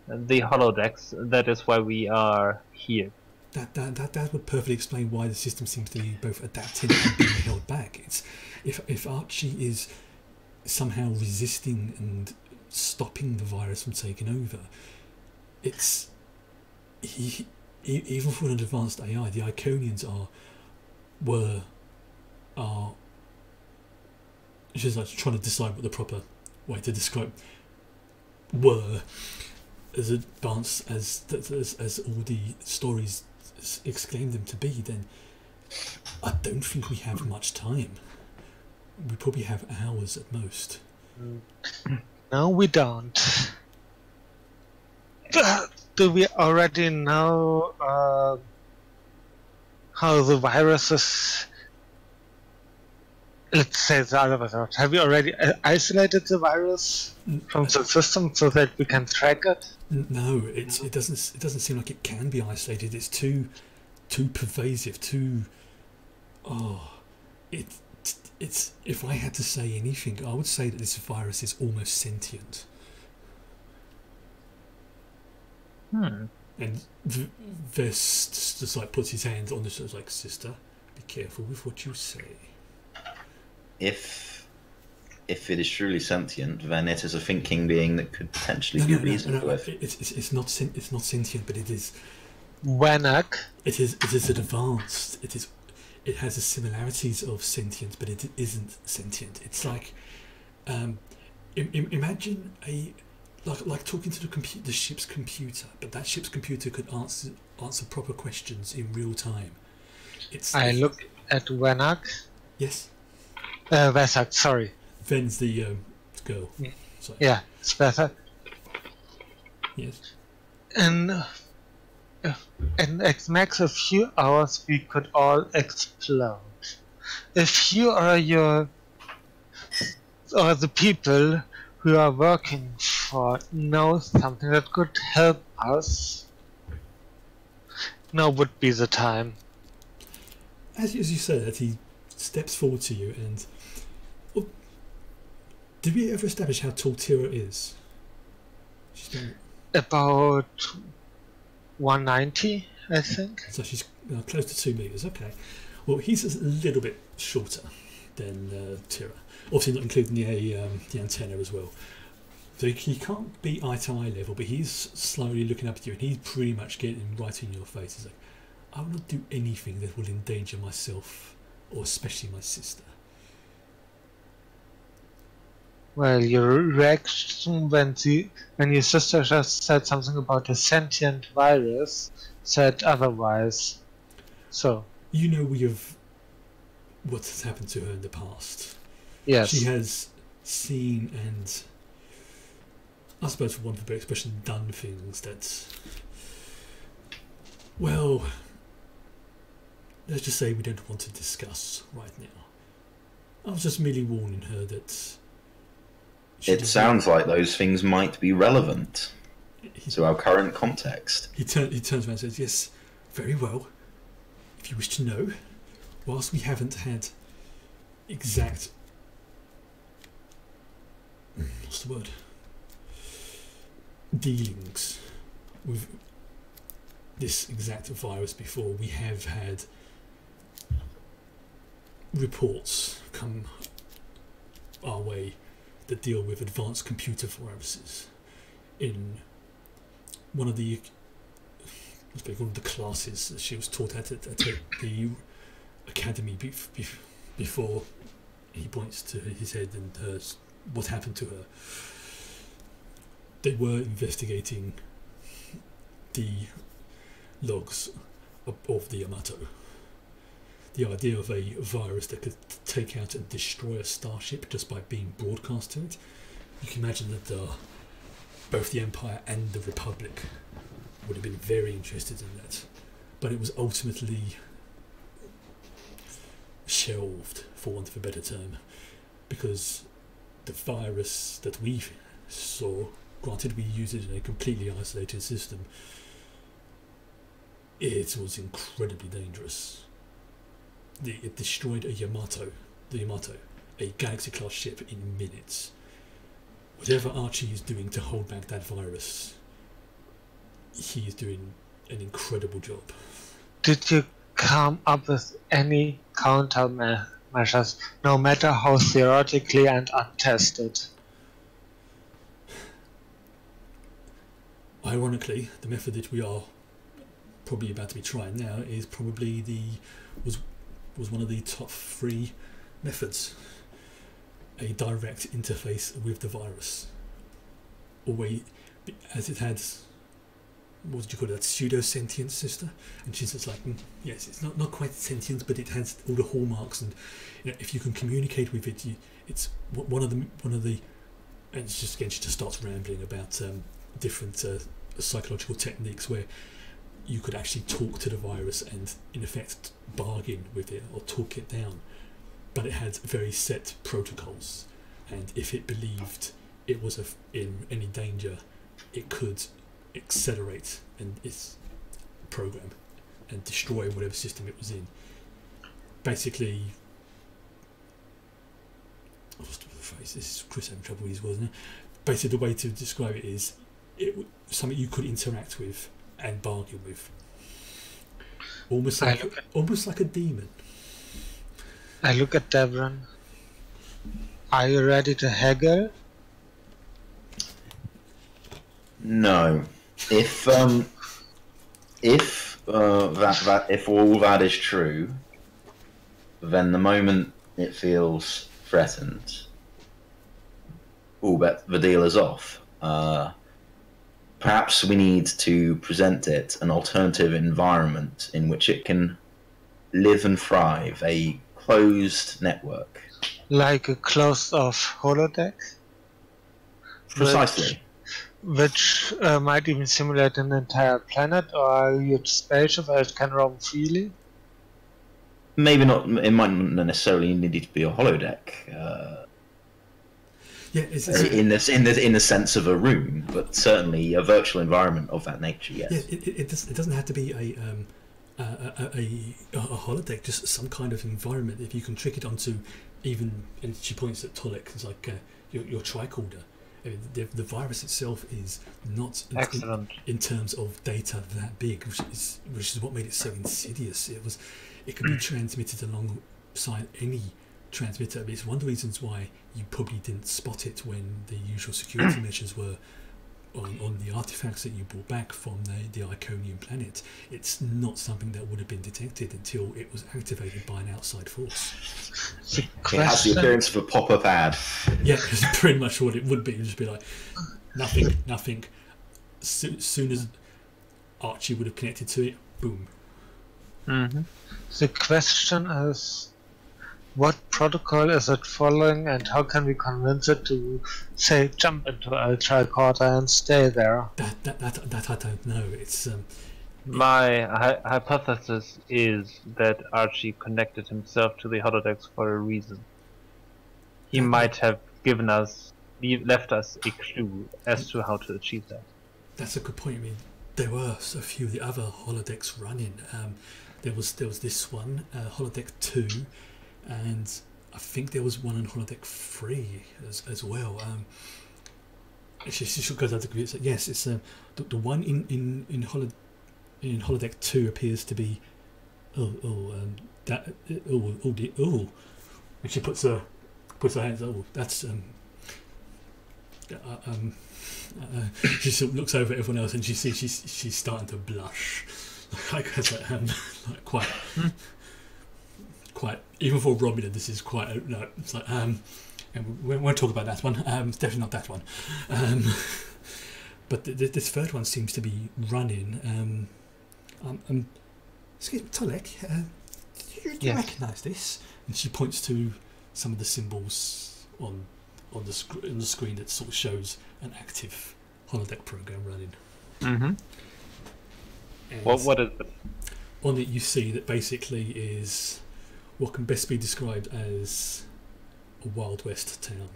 the holodecks. That is why we are here. that, that that that would perfectly explain why the system seems to be both adapting and being [coughs] held back. It's if if Archie is somehow resisting and stopping the virus from taking over, it's he, even for an advanced AI, the Iconians are were are just like trying to decide what the proper way to describe were as advanced as as, as all the stories s- exclaim them to be, then I don't think we have much time. We probably have hours at most. Mm. no, we don't. Do we already know uh, how the virus is? Let's say the other way around. Have we already uh, isolated the virus from the system so that we can track it? No, it doesn't. It doesn't seem like it can be isolated. It's too, too pervasive. Too, oh, it. It's. If I had to say anything, I would say that this virus is almost sentient. Hmm. And V- Vest just like puts his hand on the shoulder, like, "Sister, be careful with what you say." If if it is truly sentient, then it is a thinking being that could potentially No, be no, no, reasoned no, no, with. It's, it's, it's not. It's not sentient, but it is. Wanak, It is. It is advanced. It is. It has the similarities of sentient, but it isn't sentient. It's like, um, im- im- imagine a like like talking to the computer, the ship's computer, but that ship's computer could answer answer proper questions in real time. It's. I look at Wanak. Yes, Uh, Vesak, sorry. Ven's the um, girl. Yeah. Sorry. Yeah, it's Vesak. Yes. And. uh, in max a few hours we could all explode. If you or your or the people who are working for know something that could help us, now would be the time. as, as you say that, he steps forward to you and. Well, did we ever establish how tall Tira is? About 190, I think. so she's uh, close to two meters. Okay. Well, he's a little bit shorter than uh, Tira. Obviously, not including the um, the antenna as well. So he, can't be eye to eye level, but he's slowly looking up at you, and he's pretty much getting right in your face. He's like, "I will not do anything that will endanger myself, or especially my sister." Well, your reaction when the when your sister just said something about a sentient virus said otherwise. So you know we have what has happened to her in the past. Yes, She has seen and I suppose for want of a better expression done things that well let's just say we don't want to discuss right now. I was just merely warning her that. she It doesn't- sounds like those things might be relevant He, to our current context. he, turn, he turns around and says, Yes, very well. If you wish to know, whilst we haven't had exact. What's the word? Dealings with this exact virus before, we have had reports come our way that deal with advanced computer viruses in one of the one of the classes that she was taught at, at, at the academy bef- bef- before he points to his head and hers, what happened to her. They were investigating the logs of, the Yamato. The idea of a virus that could take out and destroy a starship just by being broadcast to it. You can imagine that both the Empire and the Republic would have been very interested in that. But it was ultimately shelved, for want of a better term, because the virus that we saw, granted we used it in a completely isolated system, it was incredibly dangerous. The, it destroyed a Yamato, the Yamato, a Galaxy class ship in minutes. Whatever Archie is doing to hold back that virus, he is doing an incredible job. Did you come up with any countermeasures, no matter how theoretically and untested? Ironically, the method that we are probably about to be trying now is probably the was was one of the top three methods. A direct interface with the virus, or way as it had what did you call it, that pseudo sentient sister? And she's just like, mm, yes, it's not, not quite sentient, but it has all the hallmarks, and you know, if you can communicate with it, you, it's one of the one of the, and it's just again she just starts rambling about um, different uh, psychological techniques where you could actually talk to the virus and in effect bargain with it or talk it down, but it had very set protocols, and if it believed it was a, in any danger, it could accelerate and its program and destroy whatever system it was in. Basically, what's the phrase? This is Chris having trouble with his words. Now. Basically, the way to describe it is it w- something you could interact with and bargain with, almost like look at- almost like a demon. I look at Davrin. Are you ready to haggle? No. If um, if uh, that that if all that is true, then the moment it feels threatened, all bet the deal is off. Uh, perhaps we need to present it an alternative environment in which it can live and thrive, a closed network. Like a closed-off holodeck, Precisely. Which uh, might even simulate an entire planet or a huge spaceship where it can roam freely? Maybe not. It might not necessarily need to be a holodeck. Uh, Yeah, it's, it's, in this in the in the sense of a room, but certainly a virtual environment of that nature. Yes. Yeah, it, it, it, does, it doesn't have to be a, um, a, a, a, a holodeck, just some kind of environment. If you can trick it onto even, and she points at Tolek, it's like uh, your, your tricorder. I mean, the, the virus itself is not in, in, in terms of data that big, which is which is what made it so insidious. It was, it could be mm. transmitted alongside any transmitter. I mean, it's one of the reasons why you probably didn't spot it when the usual security [clears throat] measures were on, on the artifacts that you brought back from the, the Iconian planet. It's not something that would have been detected until it was activated by an outside force. It has the appearance of a pop-up ad. Yeah, [laughs] it's pretty much what it would be. It'd just be like nothing, nothing. So, soon as Archie would have connected to it, boom. Mm-hmm. the question is, what protocol is it following and how can we convince it to, say, jump into a tricorder and stay there? That that that, that I don't know. It's um, My hy- hypothesis is that Archie connected himself to the holodecks for a reason. He might have given us, left us a clue as to how to achieve that. That's a good point. I mean, there were a few of the other holodecks running. Um, there was there was this one, uh, holodeck two, and I think there was one in holodeck three as, as well. Um, she, she should go down to computer. Yes, it's um, the, the one in in in, holo, in holodeck two appears to be. Oh oh um, that oh oh dear, oh, and she puts her puts her hands. Oh, that's um. Uh, um, uh, she sort of looks over at everyone else and she sees she's she's starting to blush, [laughs] like, [laughs] like, um, [laughs] like quite, quite even for Robin. This is quite a, no. It's like um, and we won't talk about that one. Um, it's definitely not that one. Um, [laughs] but th- th- this third one seems to be running. Um, um, um excuse me, Tolek, uh, do you, do you Yes. recognise this? And she points to some of the symbols on on the sc- on the screen that sort of shows an active holodeck program running. Mm-hmm. And What what is it? on it you see that basically is what can best be described as a Wild West town.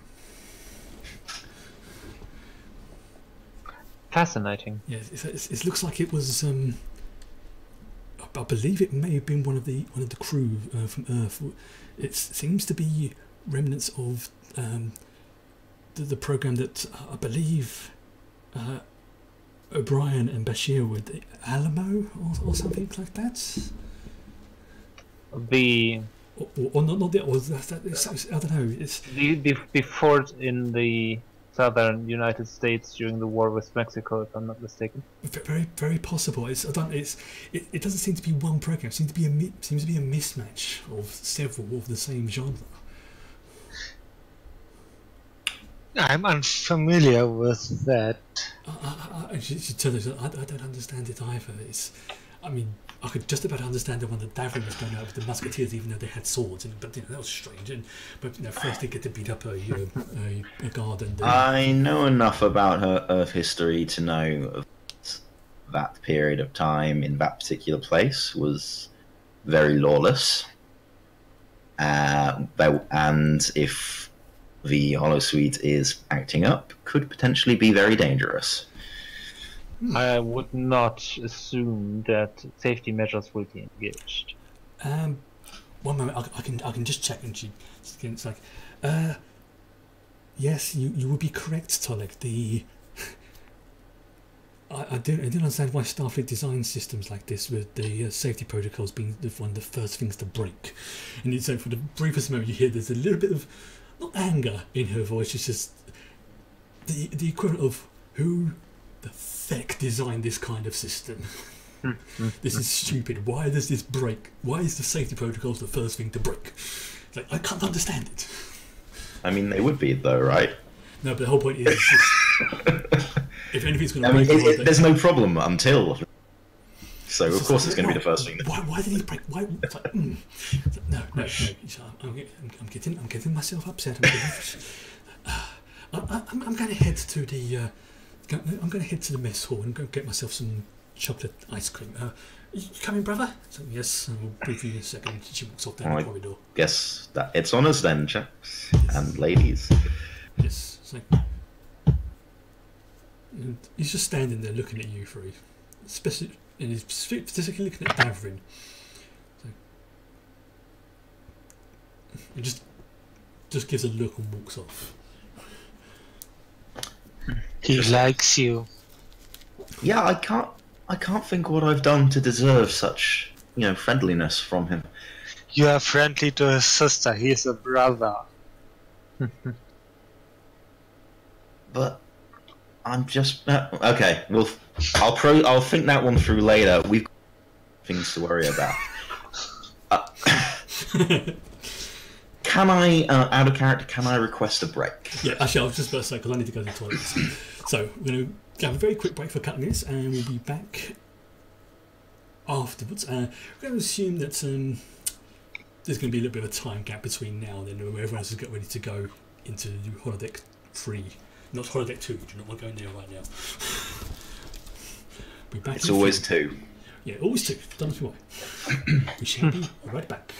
Fascinating. Yeah, it, looks like it was. Um, I- believe it may have been one of the one of the crew uh, from Earth. It seems to be remnants of um, the, the program that I believe uh, O'Brien and Bashir were the Alamo or, or something like that. The Or, or, or not, not the. Or that, that, it's, I don't know. It's the, the the fort in the southern United States during the war with Mexico, if I'm not mistaken. very very possible. It's I don't. It's it, it doesn't seem to be one program. It seems to be a seems to be a mismatch of several of the same genre. I'm unfamiliar with that. I, I, I, she, she told us, I, I don't understand it either. It's, I mean, I could just about understand the one that Davrin was going out with the musketeers, even though they had swords. And, but you know that was strange. And but you know, first they get to beat up a uh, a, a guard, and then, I know enough about her Earth history to know that that period of time in that particular place was very lawless. Uh, and if the Holosuite is acting up, could potentially be very dangerous. I would not assume that safety measures will be engaged. um, one moment, I, I can I can just check. And she, it's like, uh, yes, you you would be correct, Tolek. The [laughs] I, I don't I don't understand why Starfleet designs systems like this with the uh, safety protocols being the, one of the first things to break. And so for the briefest moment you hear there's a little bit of not anger in her voice. It's just the the equivalent of who the feck designed this kind of system. this is stupid. Why does this break? Why is the safety protocols the first thing to break? It's like I can't understand it. I mean, they would be, though, right? No, but the whole point is, just, [laughs] if anything's going to I mean, break, it, it, there's no problem until. So, of course, like, it's going to be the first thing. That, Why, why did he break? Why? It's like, mm. It's like, no, no, no. I'm, I'm, getting, I'm getting myself upset. I'm, getting, [laughs] [sighs] uh, I, I'm, I'm going to head to the, uh, I'm going to head to the mess hall and go get myself some chocolate ice cream. Uh, you coming, brother? So, yes, I will brief you in a second. She walks off down Right. the corridor. guess that it's on us then, chaps and ladies. Yes, like, and he's just standing there looking at you three, especially, and he's specifically looking at Davrin. So, and just, just gives a look and walks off. He likes you. Yeah, I can't. I can't think what I've done to deserve such, you know, friendliness from him. You are friendly to his sister. He is a brother. [laughs] But I'm just uh, okay. Well, I'll pro. I'll think that one through later. We've got things to worry about. Uh, [laughs] [laughs] can I, uh, out of character, can I request a break? Yeah, actually, I was just about to say because I need to go to the toilet. so we're going to have a very quick break for a couple of minutes, and we'll be back afterwards. Uh, we're going to assume that um, there's going to be a little bit of a time gap between now and then, where everyone else has got ready to go into the holodeck three, not holodeck two. Do not want to go in there right now. We're back. It's always few. two. Yeah, always two. Done it right. we shall be right back.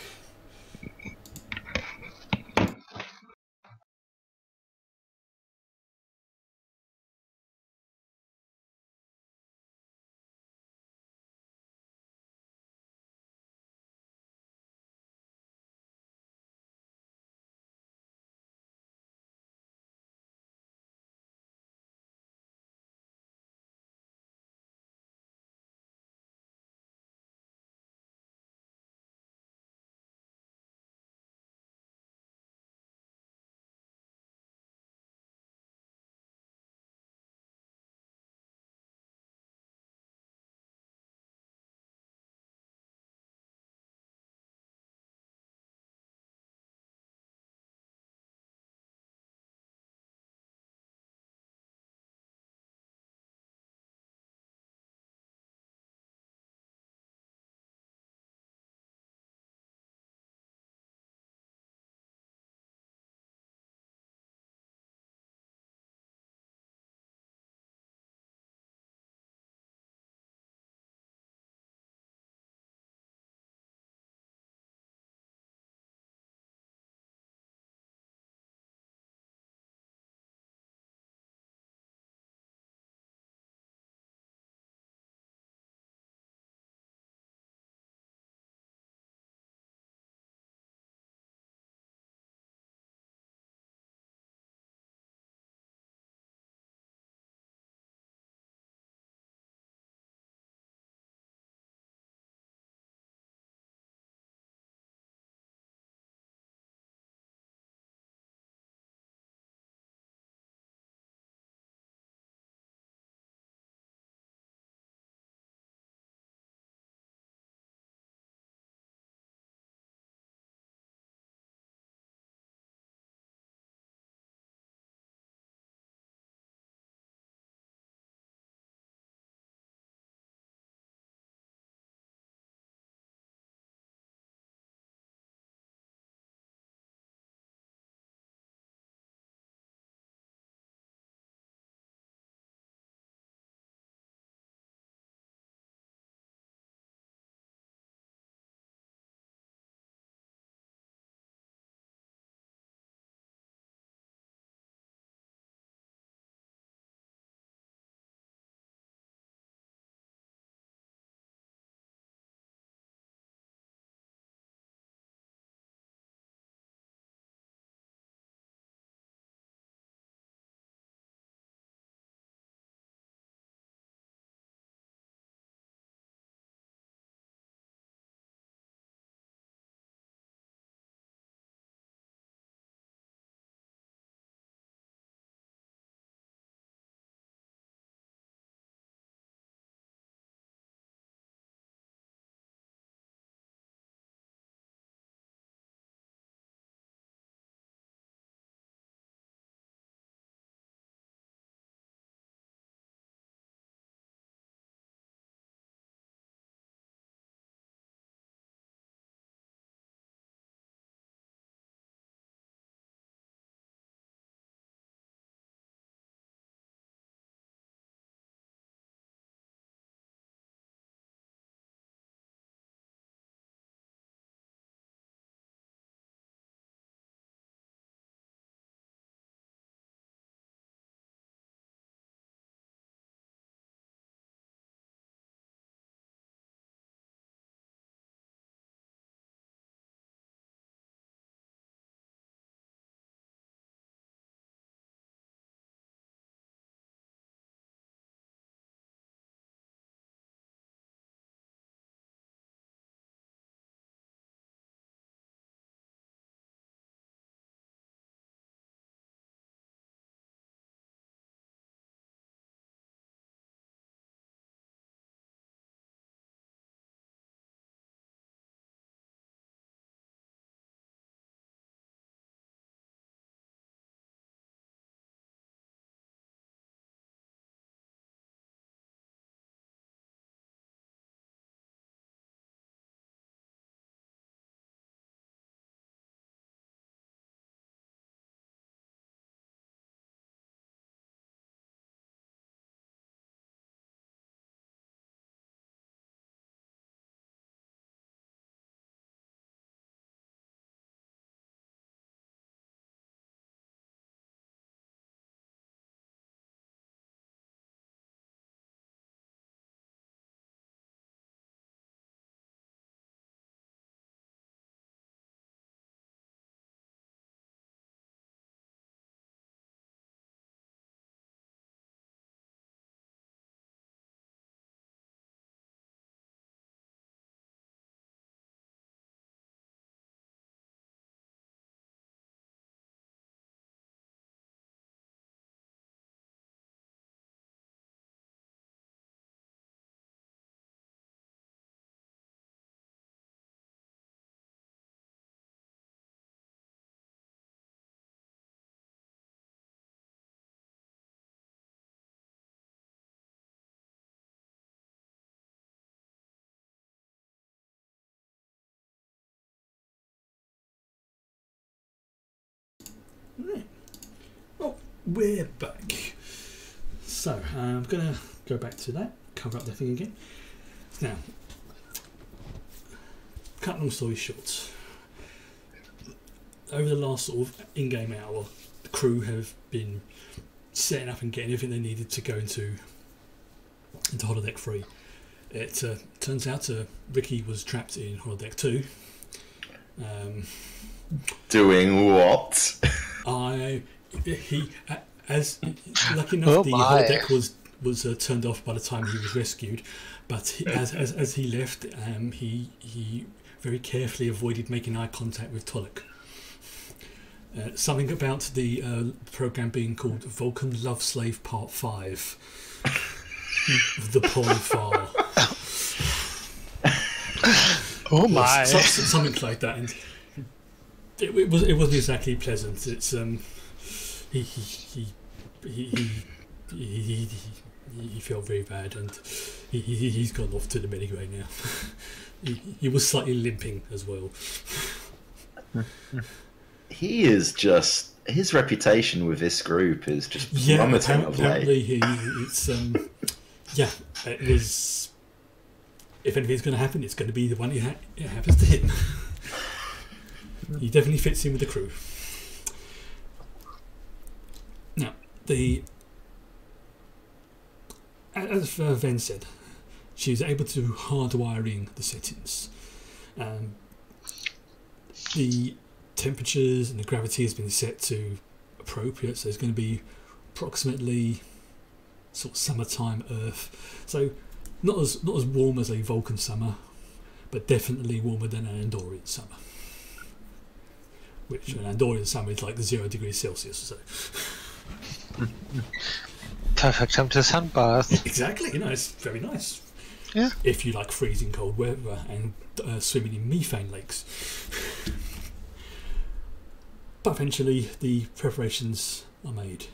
We're back. So, uh, I'm going to go back to that, cover up the thing again. Now, cut long story short, over the last sort of in game hour, the crew have been setting up and getting everything they needed to go into, into Holodeck 3. It uh, turns out uh, Ricky was trapped in Holodeck 2. Um, Doing what? I he as lucky enough Oh the my. holodeck was was uh, turned off by the time he was rescued, but he, as, as as he left, um, he he very carefully avoided making eye contact with Tolek. Uh, something about the uh, program being called Vulcan Love Slave Part Five. the porn file. [laughs] Oh my! so- so- something like that, and it, it was it wasn't exactly pleasant. It's um, he he he he he, he, he, felt very bad, and he, he he's gone off to the medigrade now. [laughs] he, he was slightly limping as well. He is just his reputation with this group is just Yeah, plummeting appar- of late. apparently he it's um, yeah, it was. If anything's going to happen, it's going to be the one it, ha- it happens to him. [laughs] he definitely fits in with the crew. Now, the as Ven said, she's able to hardwiring the settings. Um, the temperatures and the gravity has been set to appropriate, so it's going to be approximately sort of summertime Earth. So not as not as warm as a Vulcan summer, but definitely warmer than an Andorian summer. Which an Andorian summer is like zero degrees Celsius so. [laughs] [laughs] Perfect time to sunbath. Exactly, you know, it's very nice. Yeah. If you like freezing cold weather and uh, swimming in methane lakes. [laughs] but eventually, the preparations are made.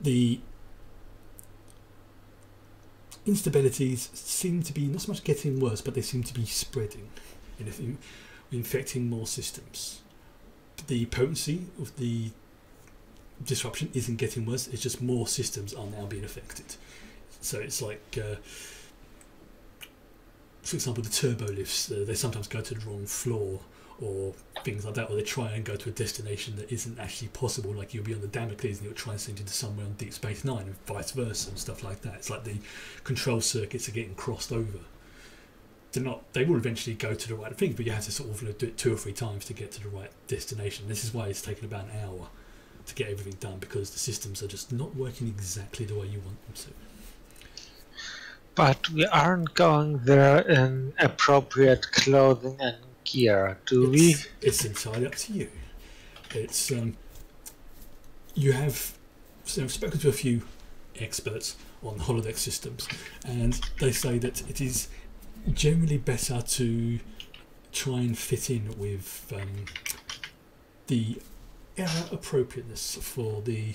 The instabilities seem to be not so much getting worse, but they seem to be spreading, and if infecting more systems. The potency of the disruption isn't getting worse; it's just more systems are now being affected. So it's like, uh, for example, the turbo lifts. Uh, they sometimes go to the wrong floor, or things like that, or they try and go to a destination that isn't actually possible. Like you'll be on the Damocles and you'll try and send you to somewhere on Deep Space Nine, and vice versa, and stuff like that. It's like the control circuits are getting crossed over. They're not. They will eventually go to the right thing, but you have to sort of do it two or three times to get to the right destination. This is why it's taken about an hour to get everything done because the systems are just not working exactly the way you want them to. But we aren't going there in appropriate clothing and gear, do we? It's, it's entirely up to you. It's um, you have so I've spoken to a few experts on holodeck systems, and they say that it is generally better to try and fit in with um, the era appropriateness for the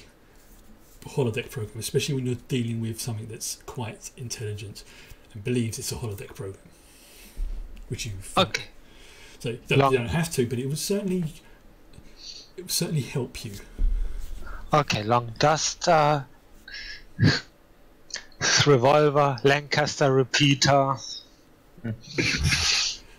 holodeck program, especially when you're dealing with something that's quite intelligent and believes it's a holodeck program, which you Okay. so you don't, you don't have to, but it would certainly it would certainly help you. Okay, long duster, uh, [laughs] revolver, Lancaster repeater.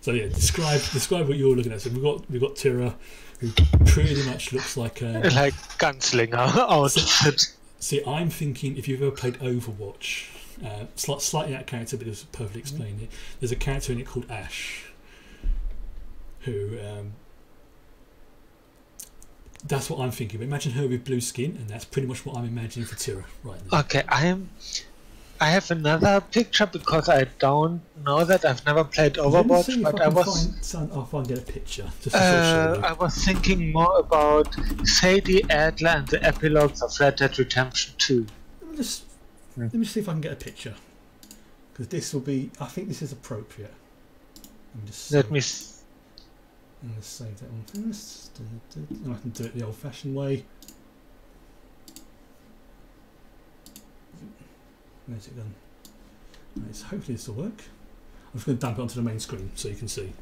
So yeah, describe describe what you're looking at. So we've got we've got Tira, who pretty much looks like a. [laughs] like gunslinger [laughs] outfit. See, I'm thinking if you've ever played Overwatch, uh, slight, slightly out of character, but it was perfectly explained. It. There's a character in it called Ashe, who. Um, that's what I'm thinking. But imagine her with blue skin, and that's pretty much what I'm imagining for Tira right now. Okay, I'm. I have another picture because I don't know that I've never played Overwatch, but I I was. find, some- I'll find get a picture. Just to sort of Uh. I was thinking more about Sadie Adler and the epilogues of Red Dead Redemption 2. Let me just let me see if I can get a picture because this will be. I think this is appropriate. Let me just let me. S- I'm gonna save that one first. I can do it the old-fashioned way. Where's it? Right, so hopefully this will work. I'm just going to dump it onto the main screen so you can see.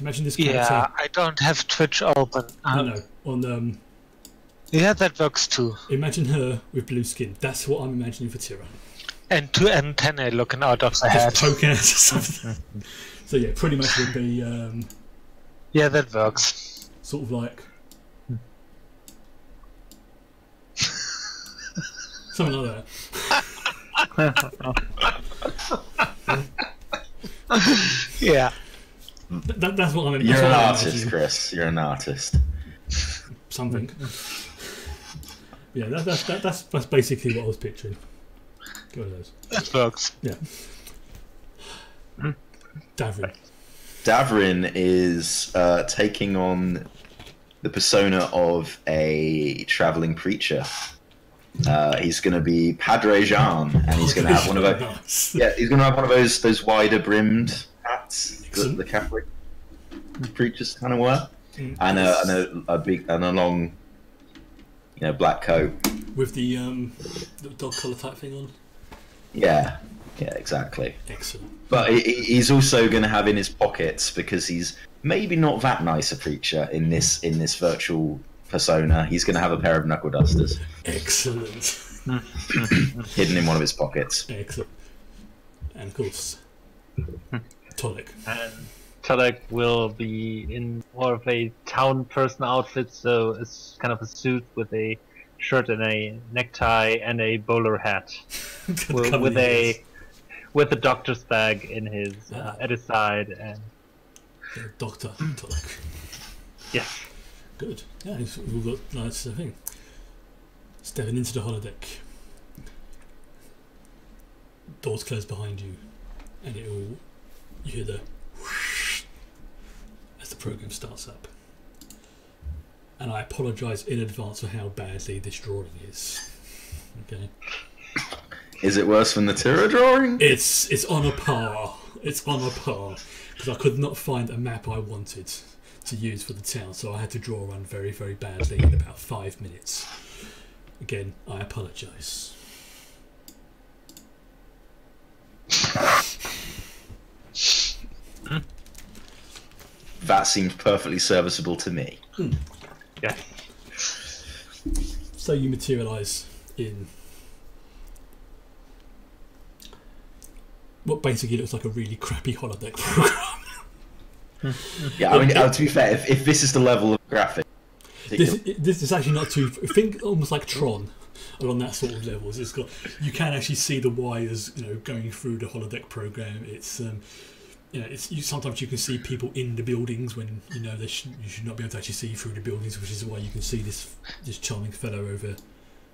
Imagine this character. Yeah, I don't have Twitch open. No, Um, no. On um, Yeah, that works too. imagine her with blue skin. That's what I'm imagining for Tira. And two antennae looking out of the head. Poking out or something. so yeah, pretty much would be um, Yeah, that works. sort of like something like that. Yeah. That that's what I'm. That's You're an artist. Chris. You're an artist. Something. yeah, that, that, that, that's that's basically what I was picturing. Go with those. That works. Yeah. Davrin. Davrin is uh, taking on the persona of a traveling preacher. Uh, he's going to be Padre Jean, and he's going to have one of those. Nice. Yeah, he's going to have one of those those wider brimmed hats that the Catholic preachers kind of wear, and a, and a, a big and a long, you know, black coat. With the um, the dog collar type thing on. Yeah, yeah, exactly. Excellent. But he- he's also going to have in his pockets because he's maybe not that nice a preacher in this in this virtual persona. He's going to have a pair of knuckle dusters Excellent. [laughs] hidden in one of his pockets. Excellent. And of course, Tonic. And Tadek will be in more of a town person outfit, so it's kind of a suit with a shirt and a necktie and a bowler hat, [laughs] with, with a with a doctor's bag in his uh, at his side, and Doctor Tonic. yes, Good. Yeah, he's- we've got nice uh, thing. Stepping into the holodeck. Doors close behind you, and it all you hear the whoosh as the program starts up. And I apologise in advance for how badly this drawing is. Okay, Is it worse than the Tira drawing? it's it's on a par. It's on a par because I could not find a map I wanted to use for the town, so I had to draw one very very badly in about five minutes. Again, I apologise. That seems perfectly serviceable to me. Hmm. yes. So you materialise in what basically looks like a really crappy holodeck program. [laughs] Yeah, I mean, uh, to be fair, if, if this is the level of graphic, this, this is actually not too. Think almost like Tron, along that sort of levels. It's got you can actually see the wires, you know, going through the holodeck program. It's um, you know, it's you, sometimes you can see people in the buildings when you know they should, you should not be able to actually see through the buildings, which is why you can see this this charming fellow over.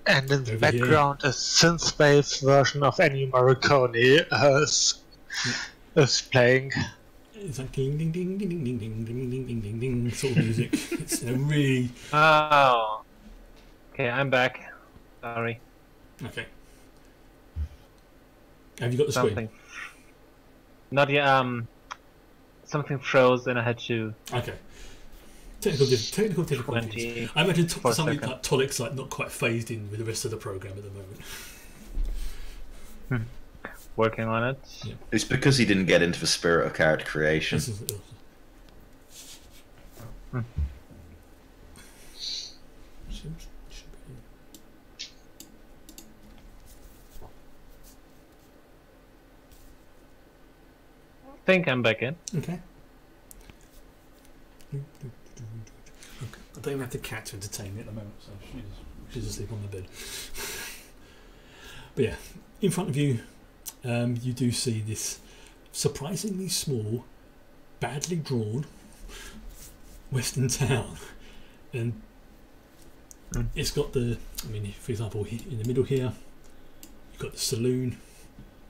And in the Over here. background, a synthwave version of Ennio Morricone uh, is, is playing. It's like ding ding ding ding ding ding ding ding ding ding ding ding sort of music. It's know, really Oh. Okay, I'm back. Sorry, okay. Have you got the screen? something. Not yet. Um, something froze, and I had to. Okay. Technical, technical difficulties. 20 I imagine a something like Tolek's like not quite phased in with the rest of the program at the moment. Working on it. it's because he didn't get into the spirit of character creation. This is, Should- should be- think I'm back in. Okay. Okay. I don't even have the cat to entertain me at the moment, so she's, she's asleep on the bed. [laughs] but yeah, in front of you, um, you do see this surprisingly small, badly drawn western town, and Mm. it's got the. I mean, for example, in the middle here, you've got the saloon,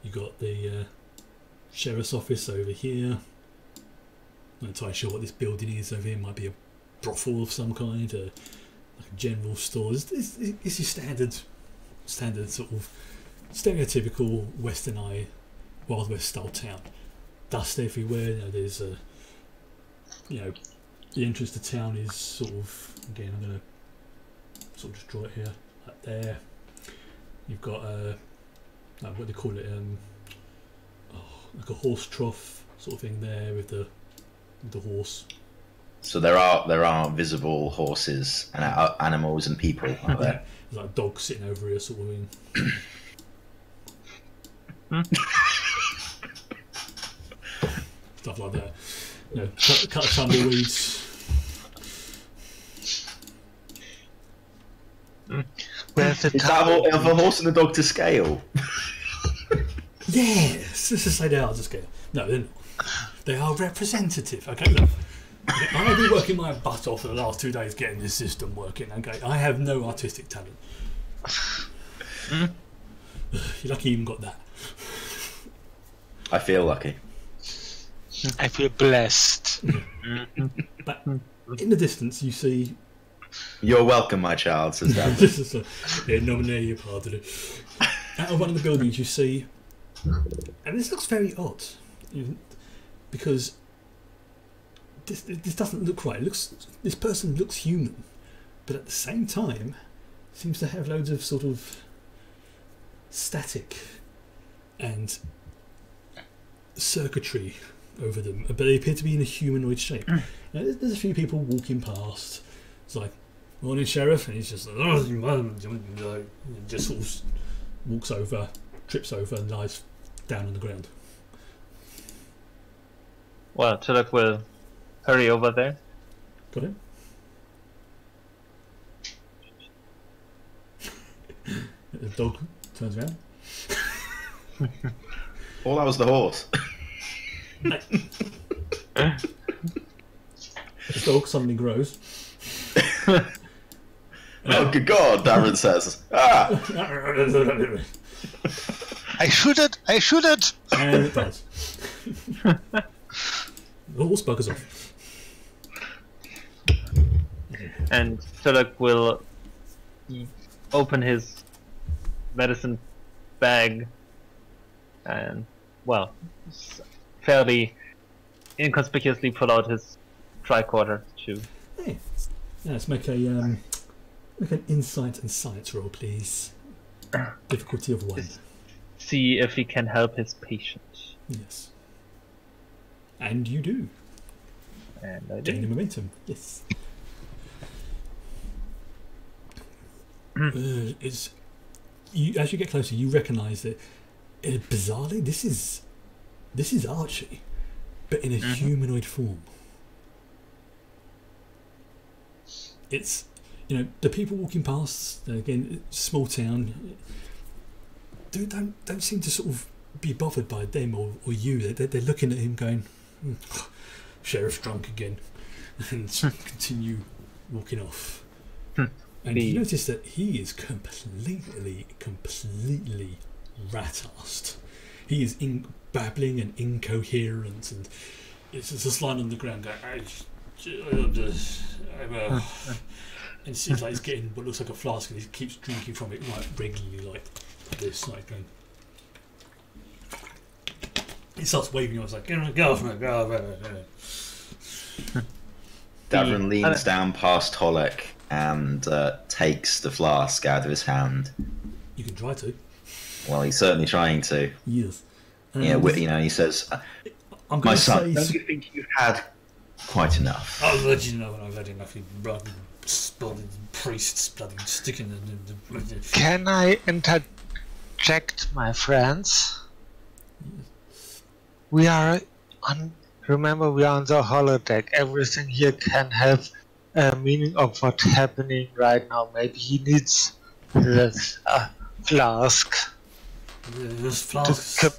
you've got the uh, sheriff's office over here. Not entirely sure what this building is over here. It Might be a brothel of some kind, a, like a general store. It's, it's, it's your standard, standard sort of stereotypical Western eye, Wild West style town. Dust everywhere. You know, there's a, you know, the entrance to town is sort of again. I'm gonna sort of just draw it here, like there. You've got a, uh, what do you call it? Um, oh, like a horse trough sort of thing there with the with the horse. So there are there are visible horses and uh, animals and people out there. [laughs] There's like dogs sitting over here, sort of thing. [clears throat] Hmm? [laughs] Stuff like that. You know, cut, cut of tumbleweeds. Hmm? Where's the Is that town? a, of a horse and a dog to scale? [laughs] Yes, let's just say they are to scale. No, they're not. They are representative. Okay, look. Okay, I have been working my butt off for the last two days getting this system working. Okay, I have no artistic talent. Hmm? [sighs] You're lucky you even got that. I feel lucky. I feel blessed. But in the distance, you see. You're welcome, my child, says [laughs] Dad. this is a, yeah, nominate your padre. Out of one of the buildings, you see, and this looks very odd, because this this doesn't look right. It looks this person looks human, but at the same time, seems to have loads of sort of static and circuitry over them, uh, but they appear to be in a humanoid shape. Mm. Now, there's, there's a few people walking past. It's like, morning, sheriff, and he's just like, [laughs] "Oh, just sort of walks over, trips over, and lies down on the ground. Well, Tilak will hurry over there. Got it? [laughs] the dog turns around. [laughs] Oh, that was the horse. The dog suddenly grows. oh, good God, Darren says. Ah! I shoot it! I shoot it! and it does. the horse buggers off. And Tilak will open his medicine bag and, well, fairly inconspicuously pull out his tricorder too. Hey, yeah, let's make a um, make an insight and science roll, please. Difficulty of one. see if he can help his patient. Yes. And you do. And I Gain do. momentum. Yes. uh, it's you as you get closer, you recognise that uh, bizarrely this is this is Archie, but in a humanoid form. It's you know the people walking past again, small town. Don't don't don't seem to sort of be bothered by them or, or you. They're, they're looking at him going, "Hmm, sheriff's drunk again, [laughs] and continue walking off. And you notice that he is completely, completely rat-assed. He is in, babbling and incoherent, and it's just lying on the ground going, "I just- I'm, uh," and it seems like he's getting what looks like a flask, and he keeps drinking from it like regularly, like this, like going. He starts waving. I was like, "Get go for it, go for it." Davrin The- leans down past Holek and uh, takes the flask out of his hand. You can try to. Well, he's certainly trying to. Yes. Yeah, And wi- you know, he says, I'm "My going to son, say. don't you think you've had quite enough?" I'll let you know when I've had enough. You bloody bloody priests bloody sticking in the. the, the Can I interject, my friends? We are on. Remember, we are on the holodeck. Everything here can have a meaning of what's happening right now. Maybe he needs this uh, flask This to flask. keep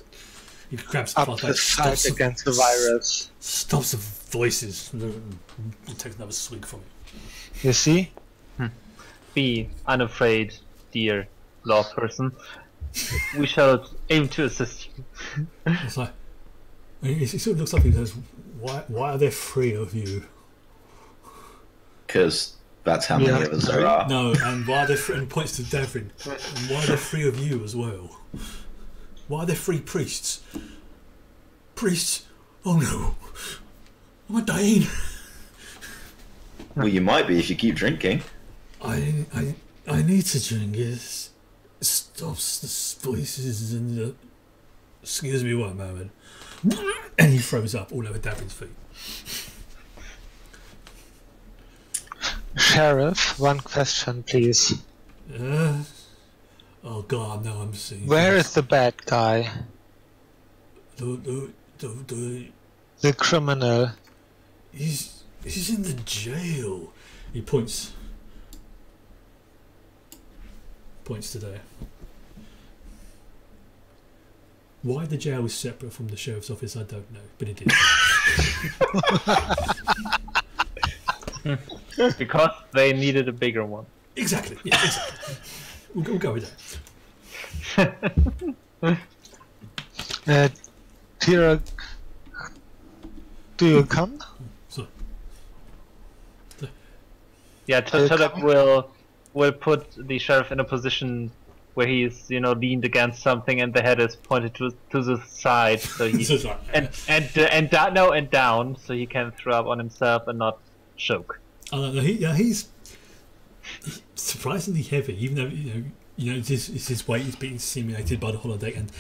He grabs the up the fight stops against the virus. Stops the voices. And takes another swig from it. You see? Hmm. Be unafraid, dear law person. we shall aim to assist you. [laughs] It's like. He he sort of looks up and says, "Why? Why are there three of you? Because that's how many Yeah. of us there are. No, and why are there? Three, and points to Davrin. And why are there three of you as well? Why are there three priests? Priests? Oh no! Am I dying? Well, you might be if you keep drinking. I I I need to drink. It stops the voices and the. Excuse me one moment. And he throws up all over Davrin's feet. Sheriff, one question, please. Uh, oh god, now I'm seeing. Where is the bad guy? the the the, the The criminal? he's he's in the jail. He points points to there. Why the jail is separate from the sheriff's office, I don't know, but it is. [laughs] [laughs] because they needed a bigger one. exactly. Yeah, exactly. We'll, go- we'll go with that. [laughs] Uh, Tira, do you come? So Yeah, Uh, Turek will will put the sheriff in a position where he's you know leaned against something and the head is pointed to to the side, so he [laughs] So it's like, and and uh, and down no and down, so he can throw up on himself and not choke. I don't know. He, yeah, he's surprisingly heavy, even though you know, you know, it's his, it's his weight is being simulated by the holodeck, and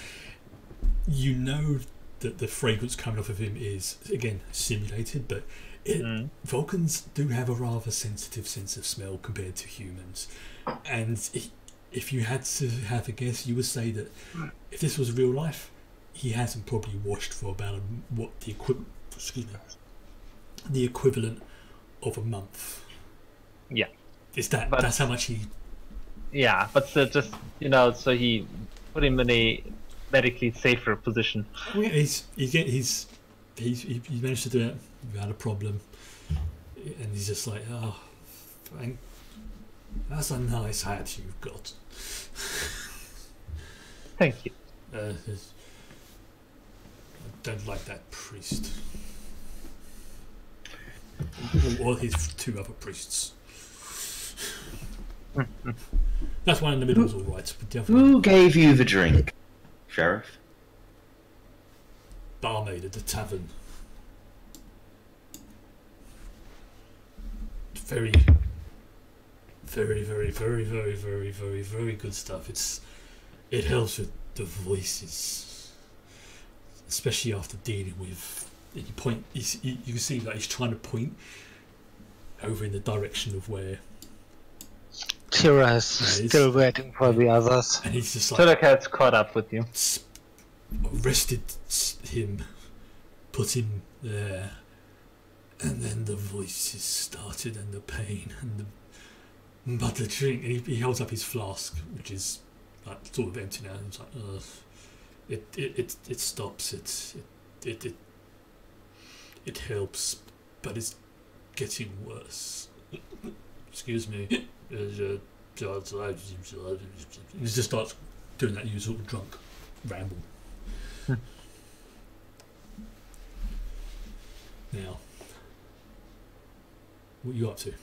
you know that the fragrance coming off of him is again simulated, but it, Mm. Vulcans do have a rather sensitive sense of smell compared to humans, and if you had to have a guess, you would say that if this was real life, he hasn't probably washed for about a, what the equivalent, excuse me, the equivalent of a month. Yeah. Is that But- that's how much he Yeah, but still just you know, so he put him in a medically safer position. well, yeah, he's he's get he's he's he, he managed to do it without a problem. And he's just like, Oh thank that's a nice hat you've got. Thank you. Uh, I don't like that priest. Or, his two other priests. That's one in the middle is all right, but the other one, Who gave you the drink, Sheriff? barmaid at the tavern. Very, very, very, very, very, very, very, very good stuff. It's it helps with the voices, especially after dealing with. You point. You, see- you you can see that he's trying to point over in the direction of where, Tira is Yeah, still waiting for the others. and he's just like Turek has caught up with you. s- arrested him, put him there, and then the voices started and the pain and the but the drink. And he, he holds up his flask, which is like sort of empty now. And it's like, Ugh. it it it it stops. It it it it, it helps, but it's getting worse. Excuse me. He just starts doing that usual drunk ramble. Hmm. now, what you up to?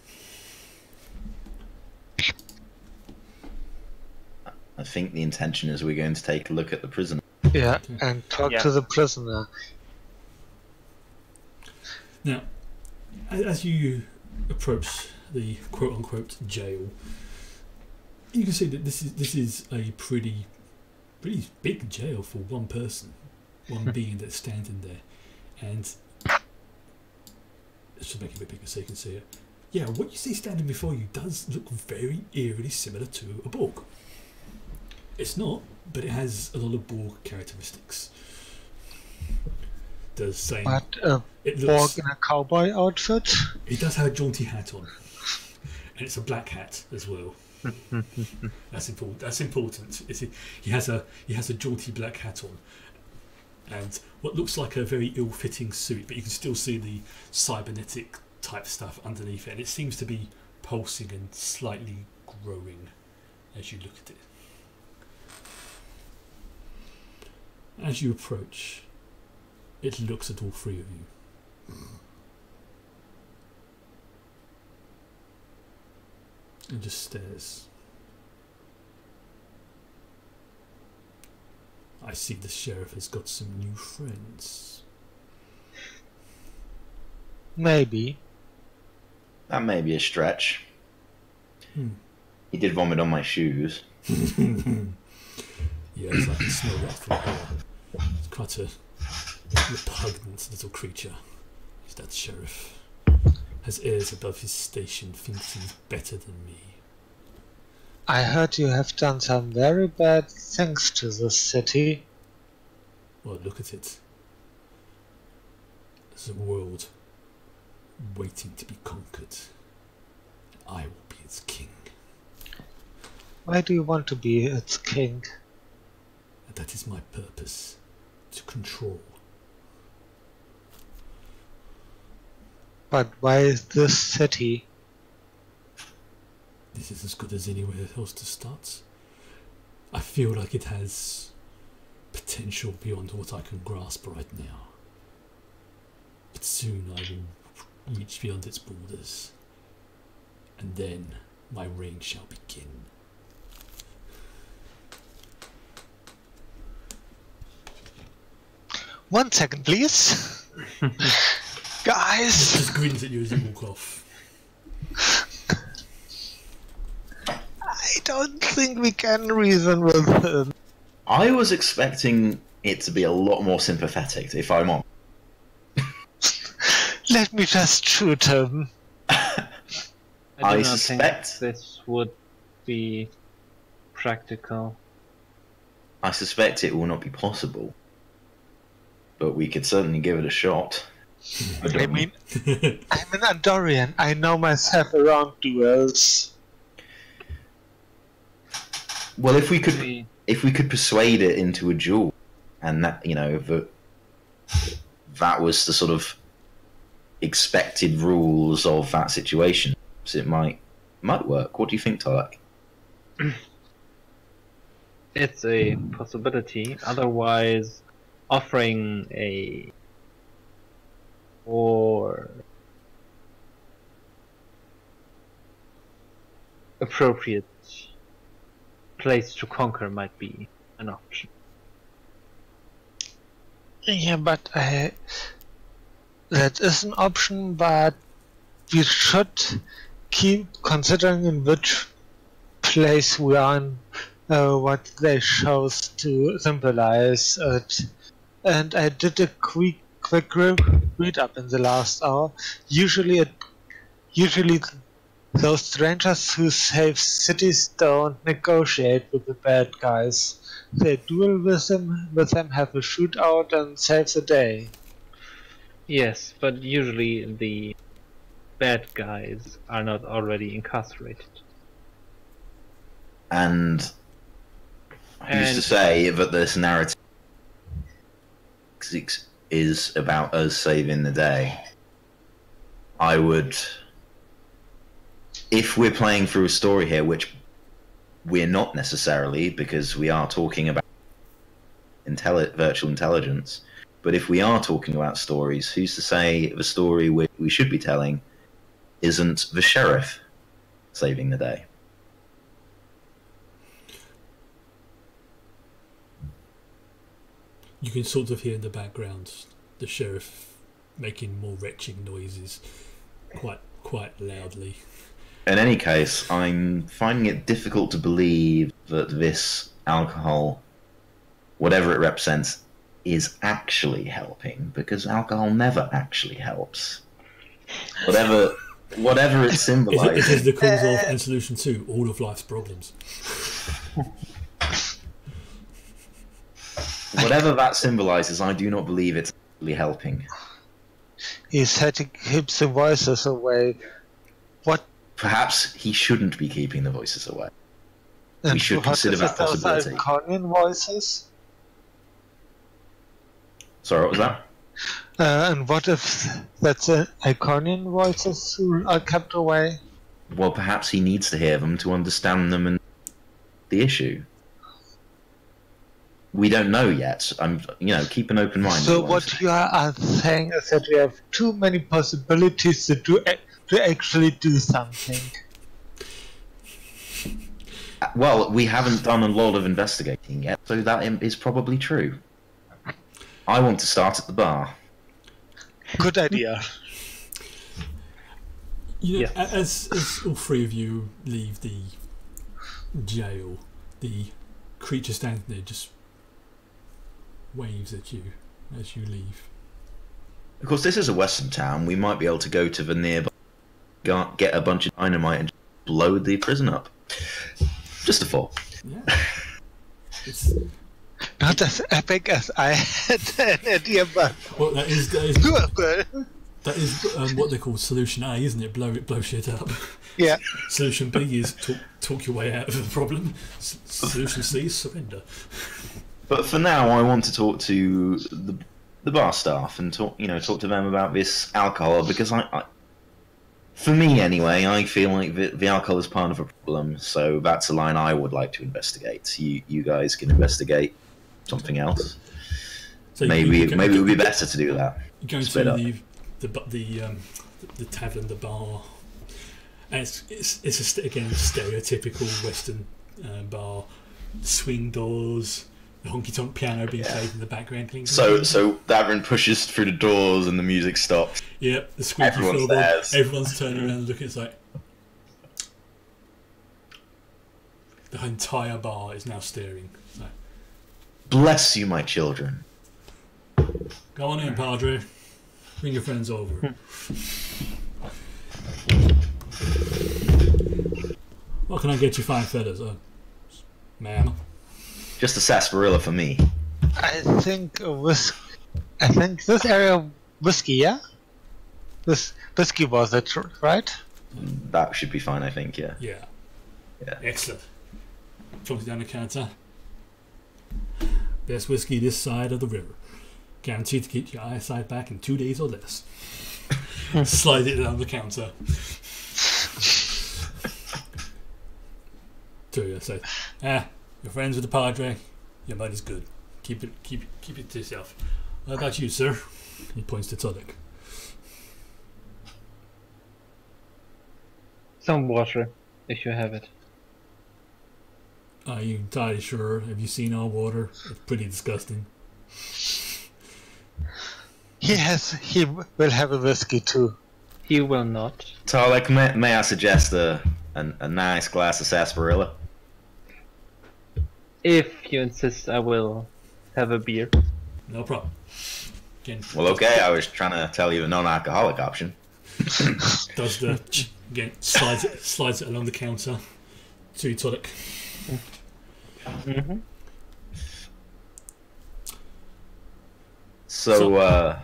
I think the intention is we're going to take a look at the prison. Yeah, and talk Yeah. to the prisoner. Now, as you approach the quote unquote jail, you can see that this is this is a pretty pretty big jail for one person, one [laughs] being that's standing there, and let's just make it a bit bigger so you can see it. Yeah, what you see standing before you does look very eerily similar to a Borg. It's not, but it has a lot of Borg characteristics. The same. But a it Borg looks. in a cowboy outfit? He does have a jaunty hat on, and it's a black hat as well. [laughs] that's important. That's important. He has a he has a jaunty black hat on, and what looks like a very ill-fitting suit, but you can still see the cybernetic type stuff underneath it, and it seems to be pulsing and slightly growing as you look at it. As you approach, it looks at all three of you. and just stares. I see the sheriff has got some new friends. Maybe. That may be a stretch. Hmm. He did vomit on my shoes. yes, I can smell that from here. It's quite a repugnant little creature. Is that sheriff? Has airs above his station thinks he's better than me. I heard you have done some very bad things to this city. Well, look at it. There's a world waiting to be conquered. I will be its king. Why do you want to be its king? And that is my purpose to control. But why is this city? This is as good as anywhere else to start. I feel like it has potential beyond what I can grasp right now. But soon I will reach beyond its borders. And then my reign shall begin. One second, please. [laughs] Guys, Just grins at you as you walk off. I don't think we can reason with him. I was expecting it to be a lot more sympathetic, if I'm on. [laughs] Let me just shoot him. I, I suspect- think this would be practical. I suspect it will not be possible. But we could certainly give it a shot. I, I mean, [laughs] I'm an Andorian. I know myself around duels. well, if we could, We- if we could persuade it into a duel, and that you know that that was the sort of expected rules of that situation, so it might might work. What do you think, Tarek? It's a possibility. Otherwise, offering a or appropriate place to conquer might be an option. Yeah, but I, that is an option, but we should keep considering in which place we are and uh, what they chose to symbolize it. And I did a quick quick re- read up in the last hour. Usually, it, usually those strangers who save cities don't negotiate with the bad guys. They duel with them, with them have a shootout and save the day. Yes, but usually the bad guys are not already incarcerated. And who's to say that this narrative is about us saving the day? I would, if we're playing through a story here, which we're not necessarily, because we are talking about intelli- virtual intelligence. But if we are talking about stories, who's to say the story we, we should be telling isn't the sheriff saving the day? You can sort of hear in the background the sheriff making more retching noises quite quite loudly. In any case, I'm finding it difficult to believe that this alcohol, whatever it represents, is actually helping because alcohol never actually helps. Whatever, whatever it [laughs] It, it is the cause of and solution to all of life's problems. [laughs] [laughs] whatever that symbolizes, I do not believe it's really helping. He's said he keeps the voices away. What? Perhaps he shouldn't be keeping the voices away. and should what consider that possibility. Iconian voices? Sorry, what was that? Uh, and what if that's the Iconian voices who are kept away? Well, perhaps he needs to hear them to understand them and the issue. We don't know yet. I'm, you know, keep an open mind. so what you are saying is that we have too many possibilities to do to actually do something. Well, we haven't done a lot of investigating yet, so that is probably true. I want to start at the bar. Good idea. You know, Yes. as as all three of you leave the jail, the creature standing there just waves at you as you leave. Of course, this is a western town. We might be able to go to the nearby get a bunch of dynamite and blow the prison up. Just a thought. Yeah. [laughs] It's, Not as epic as I had [laughs] an idea, but well, that is that is, [laughs] that is um, what they call solution A, isn't it? Blow it, blow shit up. Yeah. Solution B is talk, talk your way out of the problem. S- solution C is surrender. But for now, I want to talk to the the bar staff and talk, you know, talk to them about this alcohol because I, I for me anyway, I feel like the, the alcohol is part of a problem. So that's a line I would like to investigate. You you guys can investigate something else. So Maybe you maybe it would be better to do that. Going Split to the the the um, the tavern, the bar, and it's it's, it's a, again stereotypical Western uh, bar. Swing doors, honky tonk piano being played in the background. clink, So clink. so Davrin pushes through the doors and the music stops. Yep, the squeaky everyone's floorboard. there. Everyone's turning around and looking. It's like the entire bar is now staring. It's like, Bless you, my children. Go on in, Padre. Bring your friends over. what can I get you fine fellas? Uh, ma'am. Just a sarsaparilla for me. I think whis- I think this area whiskey, yeah. This whiskey was it, right? That should be fine, I think. Yeah. Yeah. Yeah. Excellent. Plunks down the counter. Best whiskey this side of the river. Guaranteed to keep your eyesight back in two days or less. [laughs] Slide it down the counter. [laughs] to you, say, ah, you're friends with the Padre. Your money's good. Keep it, keep, keep it to yourself. What about you, sir? He points to Tolek. Some water, if you have it. Are you entirely sure? Have you seen our water? It's pretty disgusting. He has. He will have a whiskey too. He will not. Tarek, may, may I suggest a, a a nice glass of sarsaparilla? If you insist, I will have a beer. No problem. Again, Well, okay. I was trying to tell you a non-alcoholic option. [laughs] does the again slides it, slides it along the counter to Tolek. Mm-hmm. So, So- uh,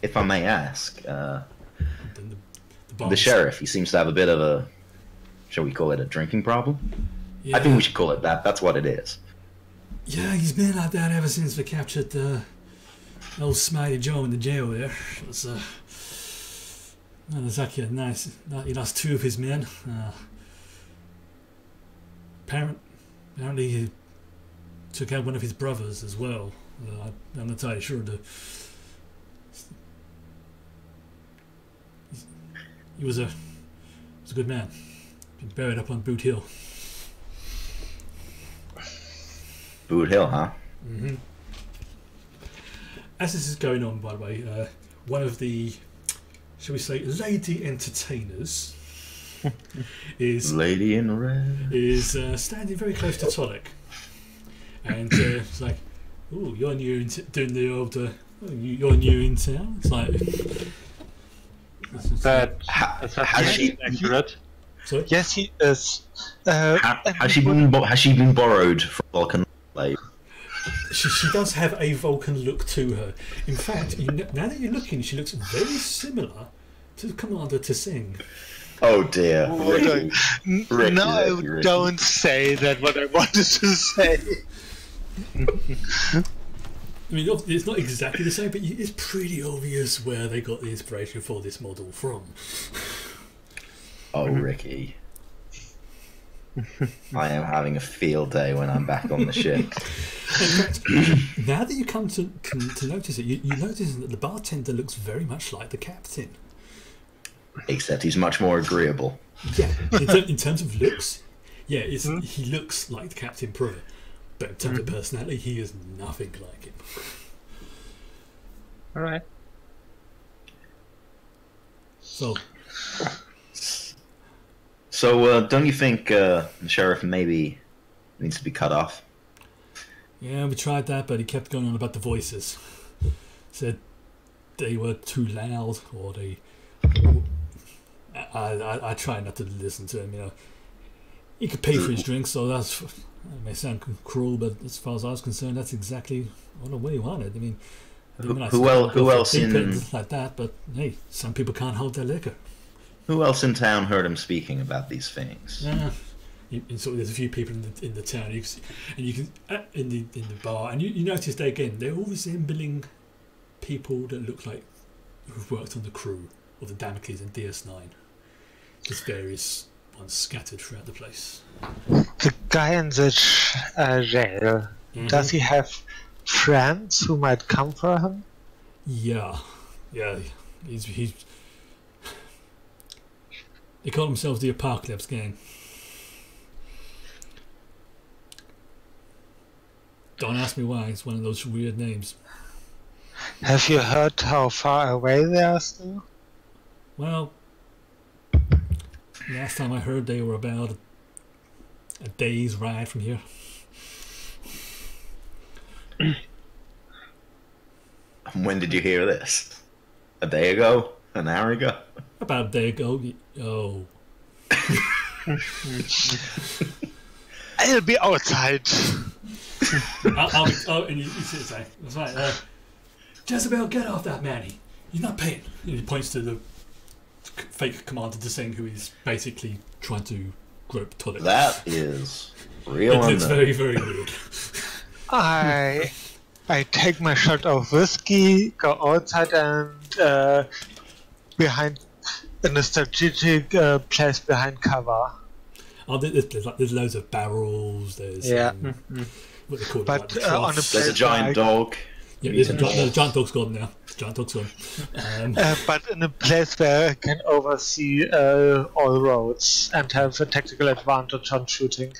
if I may ask, uh, the, the, the sheriff, he seems to have a bit of a, shall we call it a drinking problem? Yeah, I think we should call it that. That's what it is. yeah, he's been like that ever since we captured uh, old Smitey Joe in the jail there. It was, uh, actually a nice. He lost two of his men. Uh, apparent, apparently, he took out one of his brothers as well. Uh, I'm not entirely sure. The, he was a was a good man. Been buried up on Boot Hill. Boot Hill, huh? hmm As this is going on, by the way, uh, one of the, shall we say, lady entertainers [laughs] is Lady in red. is uh, standing very close to Tolek, and uh, it's like, "Oh, you're new in t- doing the old, uh, oh, you- you're new in town." It's like, it's just That has she accurate. so Yes, he is. Uh, ha- has she been bo- has she been borrowed from Vulcan? Like, she, she does have a Vulcan look to her. In fact, you kn- now that you're looking, she looks very similar to Commander Tsing. oh dear. Oh, Ricky. N- Ricky, no, Ricky, Ricky. don't say that. What I wanted to say. I mean, it's not exactly the same, but it's pretty obvious where they got the inspiration for this model from. Oh, mm-hmm. Ricky. I am having a field day when I'm back on the ship. [laughs] [coughs] Now that you come to, to, to notice it, you, you notice that the bartender looks very much like the captain. Except he's much more agreeable. Yeah, in, ter- in terms of [laughs] looks, yeah, it's, hmm? he looks like the Captain Pro. But in terms of hmm. personality, he is nothing like him. All right. So, So, uh, don't you think uh, the sheriff maybe needs to be cut off? yeah, we tried that, but he kept going on about the voices. Said they were too loud, or they I, I, I try not to listen to him. You know, he could pay for his drinks, so that's that may sound cruel, but as far as I was concerned, that's exactly what he wanted. I mean, I Who- who still el- don't go who else in- like that? But hey, some people can't hold their liquor. Who else in town heard him speaking about these things? Yeah. You, and so there's a few people in the in the town, you can, see- and you can uh, in the in the bar, and you, you notice they again they're all resembling people that look like who've worked on the crew or the Damocles and DS9. Just various ones scattered throughout the place. The guy in the uh, jail, does he have friends who might come for him? Yeah, yeah. He's he's. They call themselves the Apocalypse Gang. Don't ask me why. It's one of those weird names. Have you heard how far away they are still? Well, last time I heard they were about a day's ride from here. When did you hear this? A day ago? An hour ago? About a day ago. Y- Oh, [laughs] I'll be outside. I'll, I'll be, oh, and he, he says, like, that's right. Uh, Jezebel, get off that man. He, he's not paying. And he points to the fake Commander to Desing, who is basically trying to grope toilet. That is real It's, it's very, very weird. I I take my shot of whiskey, go outside and uh, behind in a strategic uh, place behind cover. Oh, there's, there's, like, there's loads of barrels. There's Yeah. um, what they call it, But, like the uh, on a troughs. There's a Like- giant dog. yeah, there's a, gi- no, the giant dog's gone now. Giant dog's gone. Um, Uh, but in a place where I can oversee uh, all roads and have a tactical advantage on shooting.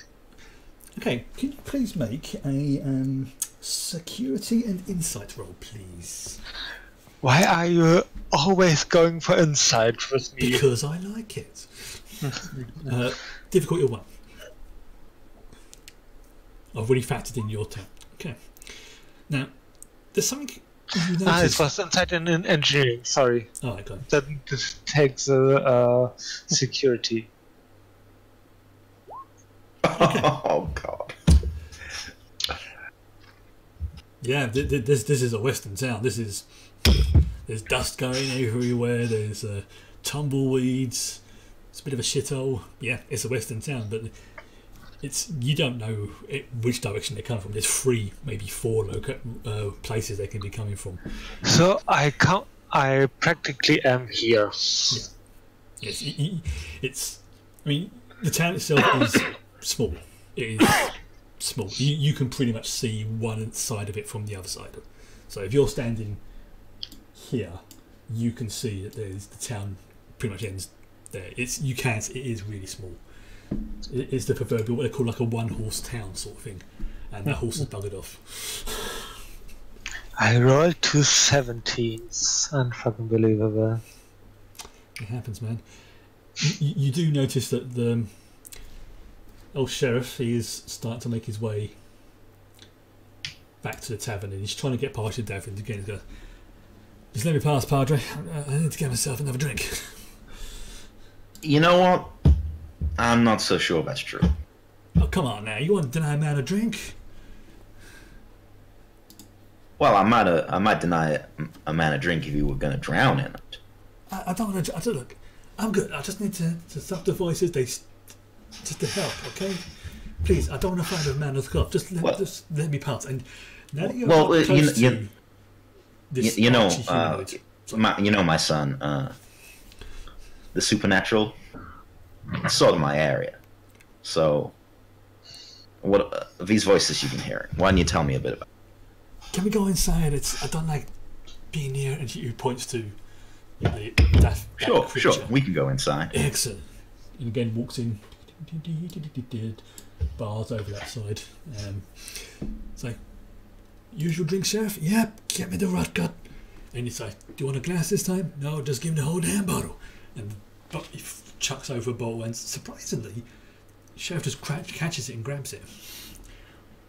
okay, can you please make a um, security and insight roll, please? Why are you always going for insight with me? Because I like it. [laughs] uh, difficulty one. I've already factored in your turn. Okay. Now, there's something you Ah, it notice. was insight in, in engineering. Sorry, oh, I got it. that takes the uh, security. [laughs] Oh god. Yeah, th- th- this this is a western town. This is there's dust going everywhere. There's uh, tumbleweeds. It's a bit of a shithole. Yeah, it's a western town, but it's you don't know it, which direction they come from. There's three, maybe four loca- uh, places they can be coming from. So I count. I practically am here. Yes, y- y- it's. I mean, the town itself is small. It is small. You, you can pretty much see one side of it from the other side. So if you're standing here, you can see that there's the town pretty much ends there. It's you can't. It is really small. It is the proverbial what they call like a one-horse town sort of thing, and that hmm. horse is buggered off. I rolled two 17s. Unfucking believable. It happens, man. You, you do notice that the um, old sheriff he is starting to make his way back to the tavern, and he's trying to get past the dad and again. He's going, "Just let me pass, Padre. I, need to get myself another drink." You know what? I'm not so sure that's true. oh, come on now! You want to deny a man a drink? Well, I might uh, I might deny a, man a drink if he were going to drown in it. I, I don't want to. I don't look. I'm good. I just need to, to stop the voices. They just to help, okay? Please, I don't want to find a man with glove. Just let, Well- just let me pass. And now that you're Well, uh, you close kn- to you- this you know, uh, My, you know my son, uh, the supernatural. It's sort of my area. So, what uh, these voices you've been hearing? Why don't you tell me a bit about? Can we go inside? It's I don't like being near. And he points to the, that Sure, creature. sure, we can go inside. Excellent. And again walks in. Bars over that side. Um, it's like, usual drink, chef? Yep, get me the rot gut. And he's like, do you want a glass this time? No, just give me the whole damn bottle. And but he chucks over a bottle, and surprisingly, sheriff just catches it and grabs it,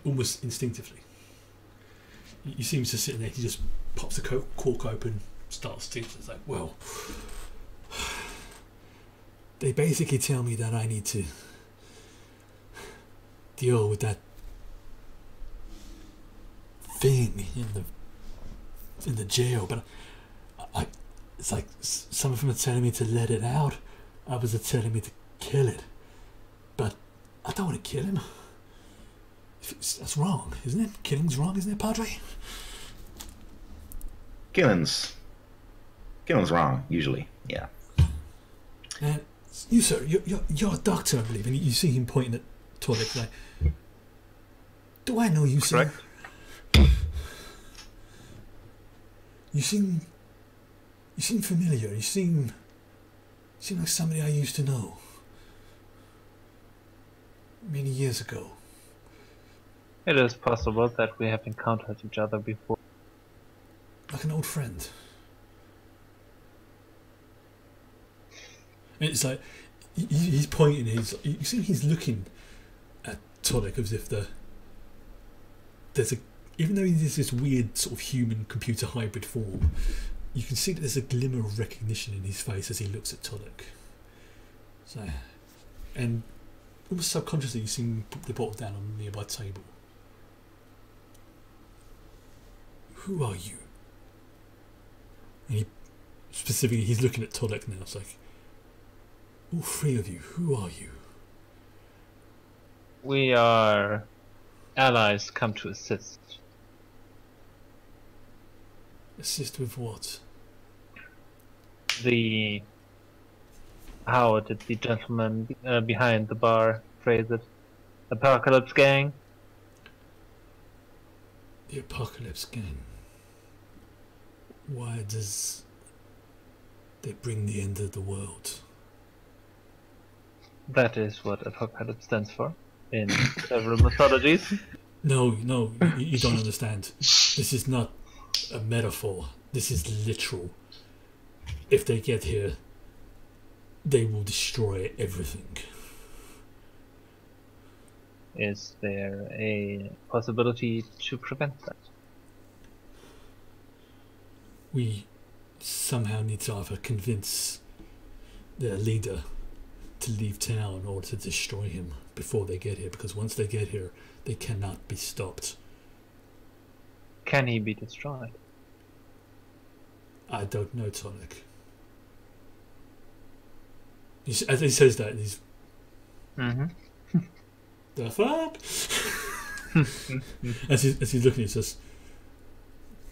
almost instinctively. He, seems to sit there. He just pops the co- cork open, starts to. It's like, well, [sighs] they basically tell me that I need to deal with that thing in the in the jail, but I, I it's like some of them are telling me to let it out, others are telling me to kill it, but I don't want to kill him. That's wrong, isn't it? Killing's wrong, isn't it, Padre? Killing's killing's wrong usually. Yeah. And you, sir, you're, you're, you're a doctor, I believe, and you see him pointing at Tolek like, Do I know you, sir? You seem. You seem familiar. You seem. You seem like somebody I used to know. Many years ago. It is possible that we have encountered each other before. Like an old friend. And it's like. he- he- He's pointing, he's, you see he's looking at Tolek as if the. There's a. Even though this weird sort of human computer hybrid form, you can see that there's a glimmer of recognition in his face as he looks at Tolek. So. And almost subconsciously, you see him put the bottle down on a nearby table. Who are you? And he specifically, he's looking at Tolek now. It's like, all three of you, who are you? We are allies come to assist. Assist with what? The how did the gentleman uh, behind the bar phrase it? Apocalypse gang. The Apocalypse Gang. Why does they bring the end of the world? That is what apocalypse stands for in several mythologies. No, no, you, you don't understand. This is not a metaphor. This is literal. If they get here, they will destroy everything. Is there a possibility to prevent that? we somehow need to either convince their leader to leave town or to destroy him before they get here because once they get here they cannot be stopped Can he be destroyed? i don't know tonic. As he says that he's Mm-hmm. [laughs] the fuck? [laughs] As, he, as he's looking he says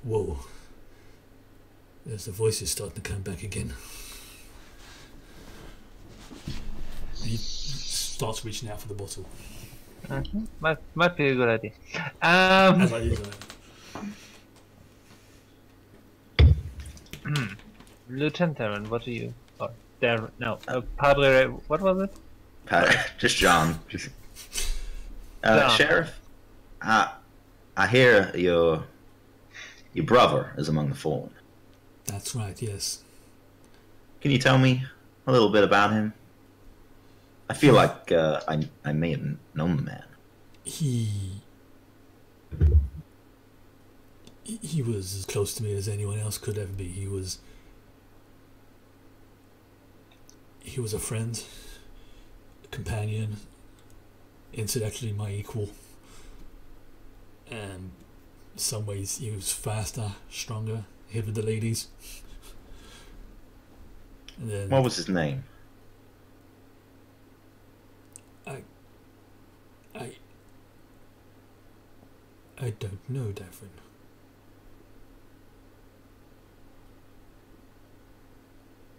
whoa. There's the voices starting to come back again. He starts reaching out for the bottle. Hmm Might might be a good idea. Um, As I usually Lieutenant Darren, what are you? Or Darren? No, uh, Padre. What was it? Pa- [laughs] Just John. Just... Uh, John. Sheriff, I I hear your your brother is among the fallen. That's right, yes. Can you tell me a little bit about him? I feel like uh, I I may have known the man. He. He- was as close to me as anyone else could ever be. He was. He was a friend, a companion, intellectually my equal. And in some ways, he was faster, stronger, hit with the ladies. And then What was his name? I I I don't know, Davrin.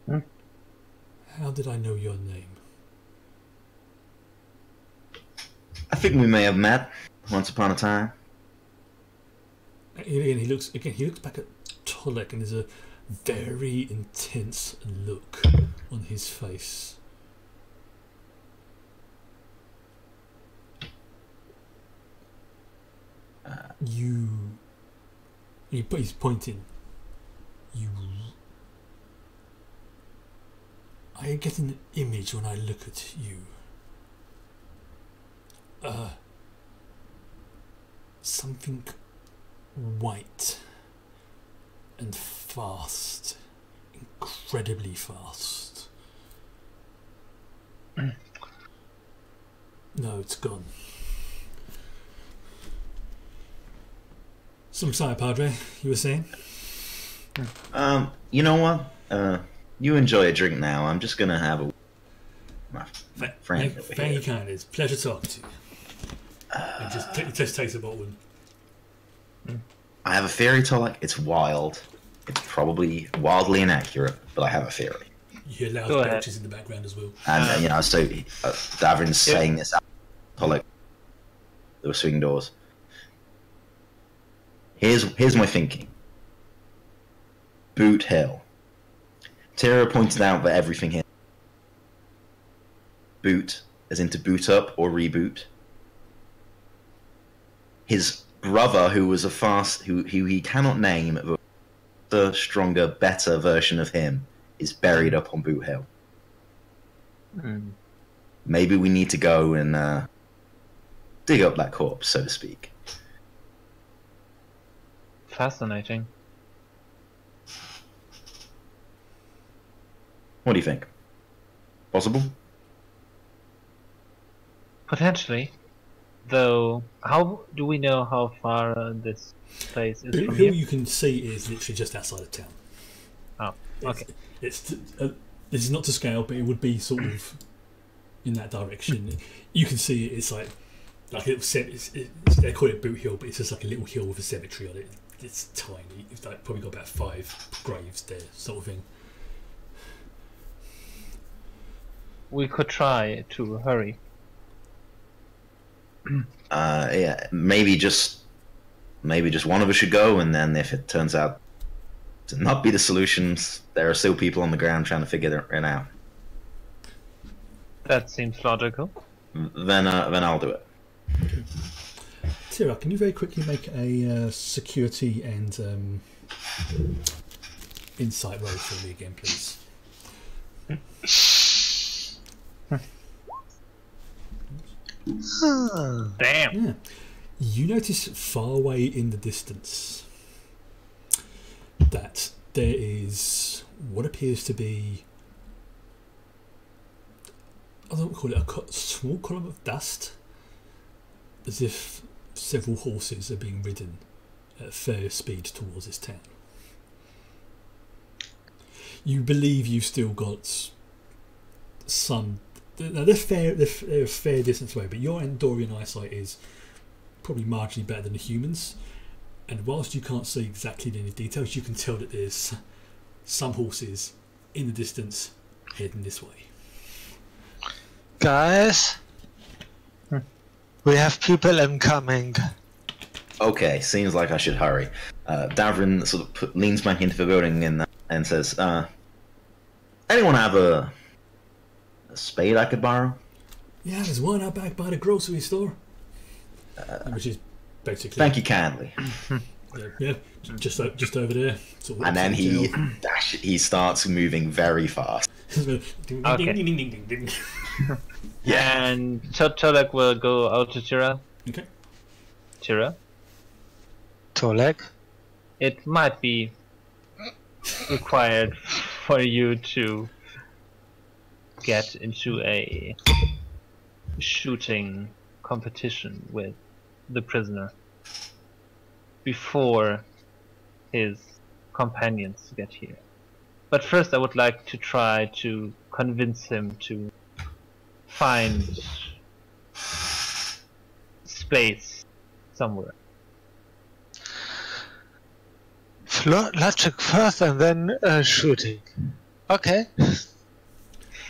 Hmm? How did I know your name? I think we may have met once upon a time. Again, he looks again. He looks back at Tolek, and there's a very intense look on his face. You. He, he's pointing. You. I get an image when I look at you. Uh. Something white and fast, incredibly fast. No, it's gone. Some I'm sorry, Padre. You were saying? Um, you know what? Uh, you enjoy a drink now. I'm just gonna have a. My Th- friend thank, thank you kindly. It's pleasure talking to you. he just, t- just takes a bottle and I have a theory, Tolek. It's wild. It's probably wildly inaccurate, but I have a theory. you hear loud Go belches in the background as well. And uh, you know, so uh, Davrin's saying this. out, Tolek, there were swing doors. Here's here's my thinking. Boot Hill. Tira pointed out that everything here. Boot, as in to boot up or reboot. His brother, who was a fast, who who he cannot name, the stronger, better version of him, is buried up on Boot Hill. Hmm. Maybe we need to go and uh, dig up that corpse, so to speak. Fascinating. What do you think? Possible? Potentially. Though, how do we know how far uh, this place is Boot from Hill, here? you can see, is literally just outside of town. Oh, okay. It's, it's uh, this is not to scale, but it would be sort of in that direction. You can see it's like like it, it's, it's, they call it Boot Hill, but it's just like a little hill with a cemetery on it. It's tiny. It's like probably got about five graves there, sort of thing. We could try to hurry. [clears throat] Uh, yeah, maybe just maybe just one of us should go, and then if it turns out to not be the solutions, there are still people on the ground trying to figure it out. That seems logical. Then uh, then I'll do it. Tira, can you very quickly make a uh, security and um, insight roll for me again, please? [laughs] Damn. Yeah. You notice far away in the distance that there is what appears to be. I don't call it a small column of dust, as if several horses are being ridden at fair speed towards this town. You believe you've still got some. Now they're fair. They're, they're a fair distance away, but your Andorian eyesight is probably marginally better than the humans. And whilst you can't see exactly any details, you can tell that there's some horses in the distance heading this way. Guys, we have people incoming. Okay, seems like I should hurry. Uh, Davrin sort of put, leans back into the building and and says, uh, "Anyone have a, a spade I could borrow?" Yeah, there's one out back by the grocery store. Uh, Which is basically Thank you kindly. [laughs] Yeah, yeah, just just over there. Sort of And then he dash, he starts moving very fast. [laughs] Ding, ding, Okay. [laughs] Yeah. And Tolek will go out to Tira. Okay. Tira. Tolek? It might be required for you to get into a shooting competition with the prisoner before his companions get here. But first, I would like to try to convince him to find space somewhere. Logic first and then uh, shooting. Okay.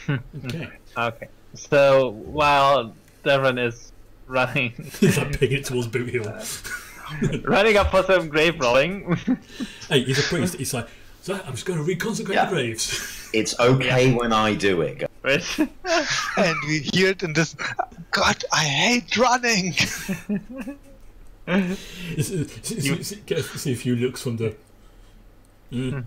Okay. Okay. So while Davrin is running [laughs] He's like pegging it towards Boot Hill. [laughs] running up for some grave rolling, [laughs] hey, he's a priest. He's like, so I'm just going to reconsecrate Yeah. the graves. It's okay when I do it. guys. And we hear it in this. God, I hate running! It's- Get a see a few looks from the. Mm.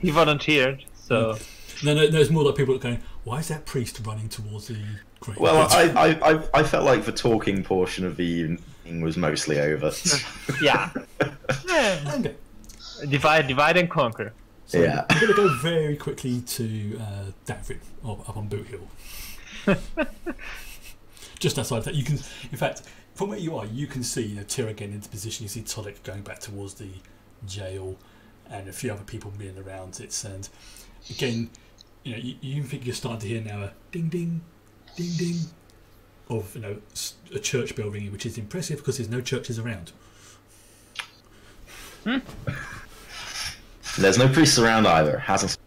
he volunteered, so No, no, no, it's more like people are going, why is that priest running towards the grave? Well, I, I, I, I felt like the talking portion of the evening was mostly over. [laughs] [laughs] yeah. Yeah. Okay. Divide, divide and conquer. So Yeah. I'm going to go very quickly to uh, Davrin up up on Boot Hill. [laughs] Just outside of that, you can, in fact, from where you are, you can see you know, Tyr getting into position. You see Tolek going back towards the jail, and a few other people milling around it. And again, you know, you, you think you're starting to hear now a ding ding, ding ding, of you know s- a church bell ringing, which is impressive because there's no churches around. [laughs] There's no priests around either. Hasn't.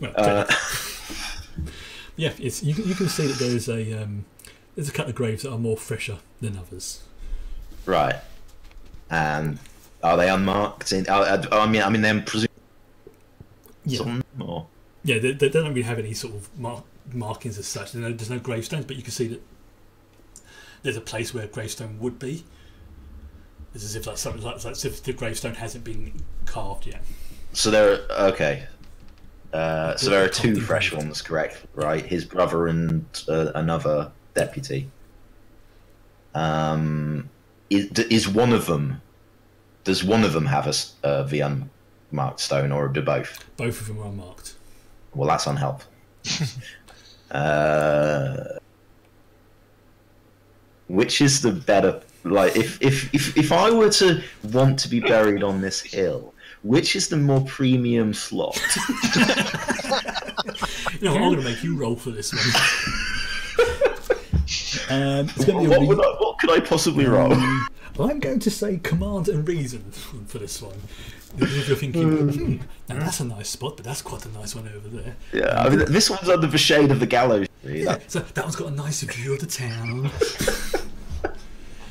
Well, Uh, [laughs] Yeah, it's, you, can- you can see that there's a um, there's a couple of graves that are more fresher than others. right. And are they unmarked? In, uh, uh, I mean, I mean, then presumably Yeah, some or yeah, they, they don't really have any sort of mar- markings as such. There's no, there's no gravestones, but you can see that there's a place where a gravestone would be. It's as if like something like, like as if the gravestone hasn't been carved yet. so there. Okay. Uh, so there are two fresh think of it. ones, correct? Right, his brother and uh, another deputy. Um, is, is one of them? Does one of them have a uh, the unmarked stone, or do both? Both of them are unmarked. Well, that's unhelpful. [laughs] uh, which is the better? Like, if, if if if I were to want to be buried on this hill, which is the more premium slot? [laughs] You know, I'm going to make you roll for this one. [laughs] um, it's going to be a what, re- would I, what could I possibly roll? Um, I'm going to say command and reason for this one. If you're thinking, hmm, now that's a nice spot, but that's quite a nice one over there. Yeah, I mean, this one's under the shade of the gallows. tree. Yeah, That- so that one's got a nice view of the town. [laughs]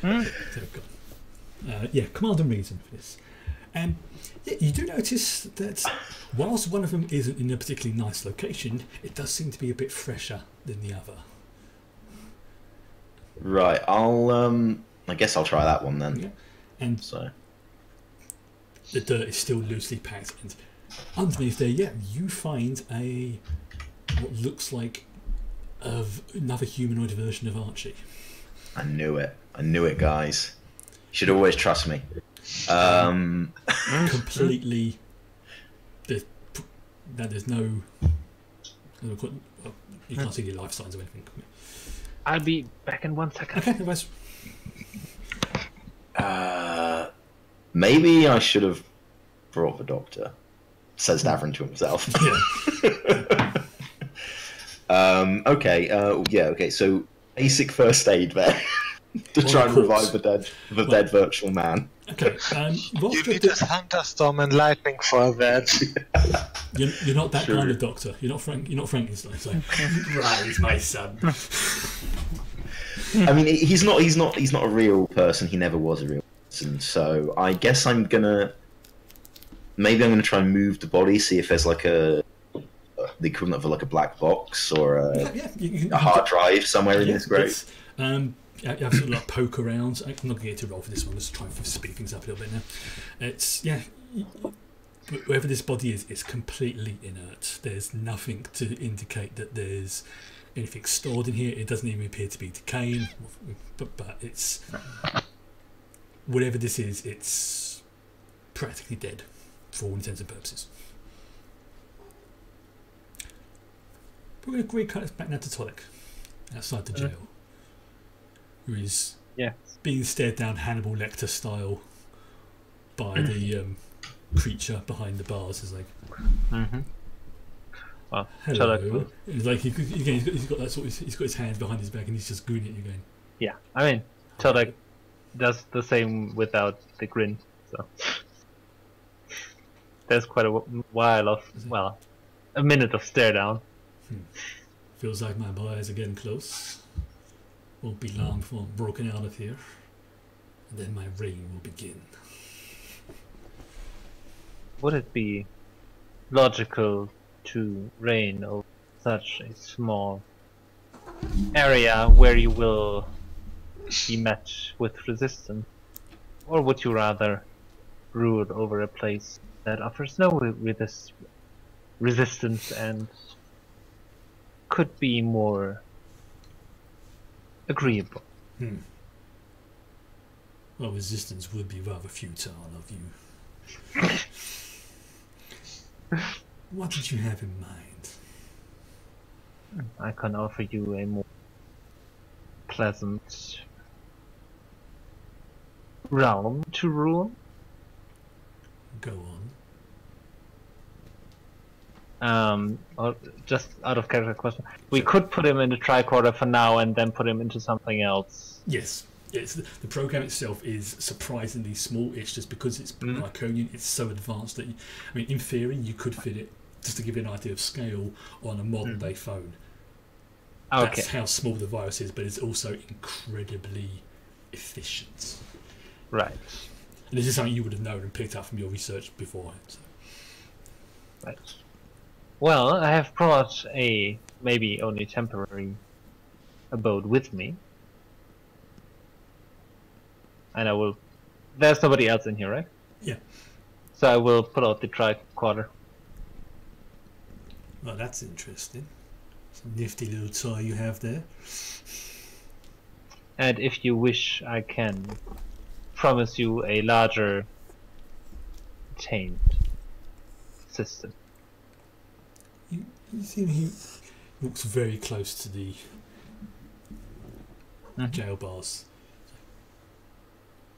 There we go. Uh, yeah, command and reason for this. Um, yeah, you do notice that whilst one of them isn't in a particularly nice location, it does seem to be a bit fresher than the other. Right, I'll um, I guess I'll try that one then. Yeah. And So, the dirt is still loosely packed, and underneath there, yeah, you find a what looks like of another humanoid version of Archie. I knew it. I knew it, guys. You should always trust me. Um, completely. There's, no, there's no. You can't see any life signs or anything. I'll be back in one second. Okay, otherwise, uh, maybe I should have brought the doctor. Says Davrin to himself. yeah. [laughs] Um, okay, uh, yeah, okay. So basic first aid there [laughs] to Well, try and revive the dead, the dead virtual man. Okay. Um, You Roger, need a thunderstorm and lightning for that. [laughs] you're, you're not that Sure. kind of doctor. You're not Frank. You're not Frankenstein. So, rise, my son. I mean, he's not. He's not. He's not a real person. He never was a real person. So I guess I'm gonna. Maybe I'm gonna try and move the body, see if there's like a the equivalent of like a black box or a, Yeah, yeah. You, you, a hard drive somewhere in yeah, this grave. Um, you have to sort of like poke around. I'm not going to get to roll for this one. Let's try and speed things up a little bit now. It's yeah. Wherever this body is, it's completely inert. There's nothing to indicate that there's anything stored in here. It doesn't even appear to be decaying, but but it's whatever this is. It's practically dead for all intents and purposes. We're going to recut us back now to Tolek, outside the jail, who is Yeah. being stared down Hannibal Lecter style by the um, creature behind the bars. Is like, Mm-hmm. Well, hello. Tolek It's like he, again, he's got, he's got that sort. Of, he's got his hands behind his back and he's just grinning at you, again. Yeah, I mean, Tolek does the same without the grin, so. There's quite a while of, well, a minute of stare down. Hmm. "Feels like my boys are getting close. Won't be long before I'm broken out of here, and then my reign will begin." Would it be logical to reign over such a small area where you will be met with resistance? Or would you rather rule over a place that offers no re- resist- resistance and could be more agreeable? Hmm. Well, resistance would be rather futile of you. [laughs] What did you have in mind? I can offer you a more pleasant realm to rule. Go on. Um, just out of character question, we could put him in the tricorder for now and then put him into something else. Yes, it's the, program itself is surprisingly small. It's just because it's. Iconian, it's so advanced that you, I mean, in theory, you could fit it just to give you an idea of scale on a modern day phone. Okay. That's how small the virus is, but it's also incredibly efficient. Right. And this is something you would have known and picked up from your research beforehand. So. Right. Well, I have brought a maybe only temporary abode with me. And I will. There's nobody else in here, right? Yeah. So I will put out the tricorder. Well, that's interesting. Some nifty little toy you have there. And if you wish, I can promise you a larger tamed system. You, you see, he walks very close to the Mhm. jail bars.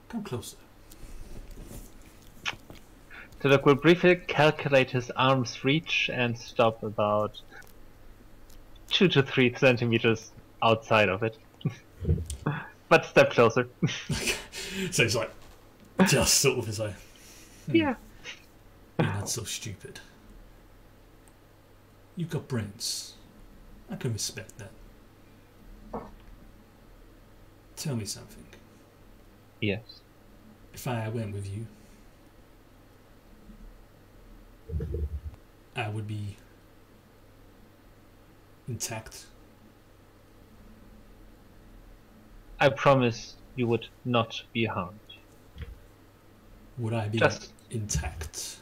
Come closer. So look, we'll briefly calculate his arm's reach and stop about two to three centimeters outside of it. [laughs] but step closer. [laughs] [laughs] So it's like, just sort of as I. Hmm. Yeah. You're not so stupid. You've got brains. I can respect that. Tell me something. Yes. If I went with you, I would be intact. I promise you would not be harmed. Would I be Just intact?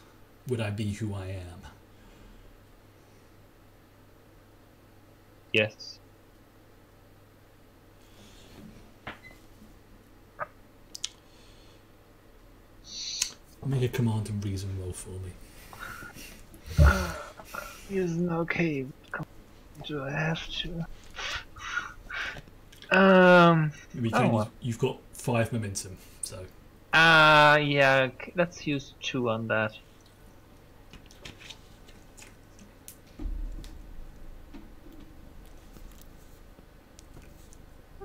Would I be who I am? yes. Make a command and reason roll for me. [sighs] Isn't okay. Do I have to? Um. I mean, you Oh, can- well. You've got five momentum, so Ah, yeah. Let's use two on that.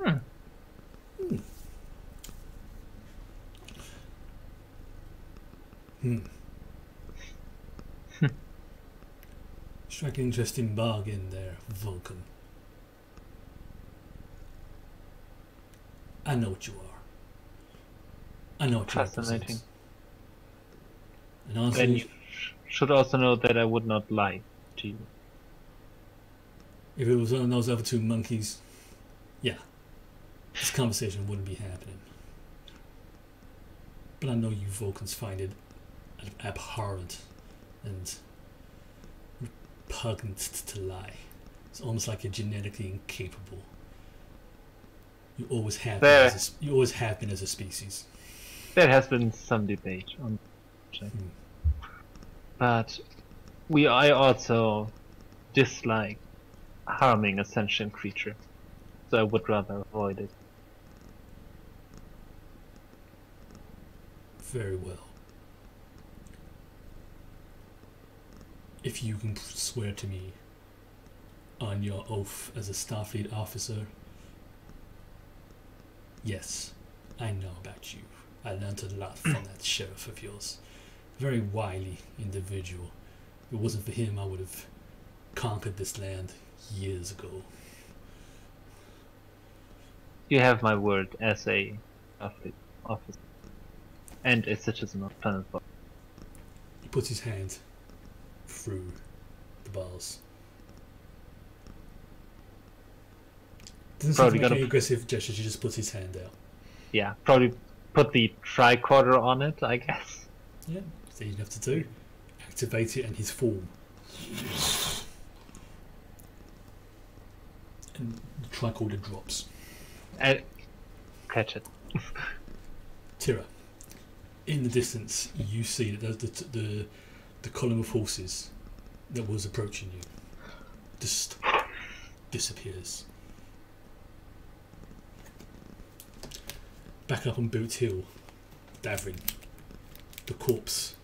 Hmm. Hmm. [laughs] Strike an interesting bargain there, Vulcan. I know what you are. I know what you Fascinating. And honestly, Then you sh- should also know that I would not lie to you. if it was one of those other two monkeys, yeah, this conversation wouldn't be happening. But I know you Vulcans find it abhorrent and repugnant to lie. It's almost like you're genetically incapable. You always have been as a, you always have been as a species. There has been some debate on that. Hmm. But we I also dislike harming a sentient creature. So I would rather avoid it. Very well. If you can swear to me on your oath as a Starfleet officer, yes, I know about you. I learned a lot from that sheriff of yours. Very wily individual. If it wasn't for him, I would have conquered this land years ago. You have my word as a officer and a citizen of Planet. He puts his hand through the bars. Doesn't seem Probably make gotta- any aggressive gestures, he just puts his hand out. Yeah, probably put the tricorder on it, I guess. Yeah, so you have to do. Activate it and his form. And the tricorder drops. And catch it. [laughs] Tira, in the distance, you see that the, the, the, the column of horses that was approaching you just disappears. Back up on Boot Hill, Davrin, the corpse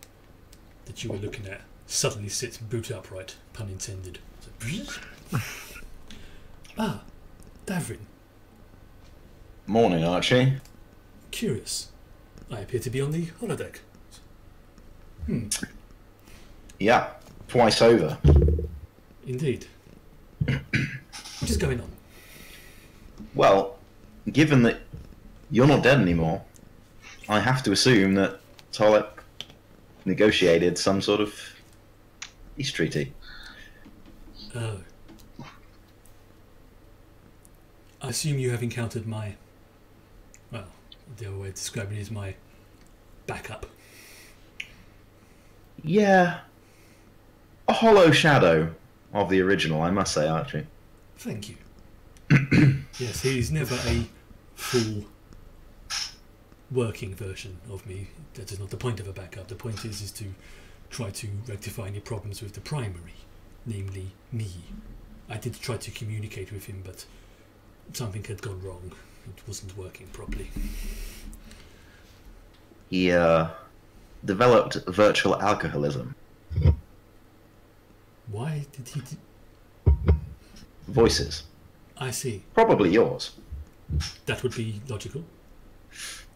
that you were looking at suddenly sits boot upright, pun intended. So, [laughs] ah, Davrin, Morning, Archie. curious. I appear to be on the holodeck. Hmm, Yeah, twice over. indeed. what is going on? Well, given that you're not dead anymore, I have to assume that Tolek negotiated some sort of peace treaty. Oh. I assume you have encountered my. Well, the other way of describing it is my backup. Yeah, a hollow shadow of the original, I must say, Archie. Thank you. [clears throat] yes, he is never a full working version of me. That is not the point of a backup. The point is is to try to rectify any problems with the primary, namely me. I did try to communicate with him, but something had gone wrong. It wasn't working properly. He uh, developed virtual alcoholism. Why did he? D- Voices. I see. Probably yours. That would be logical.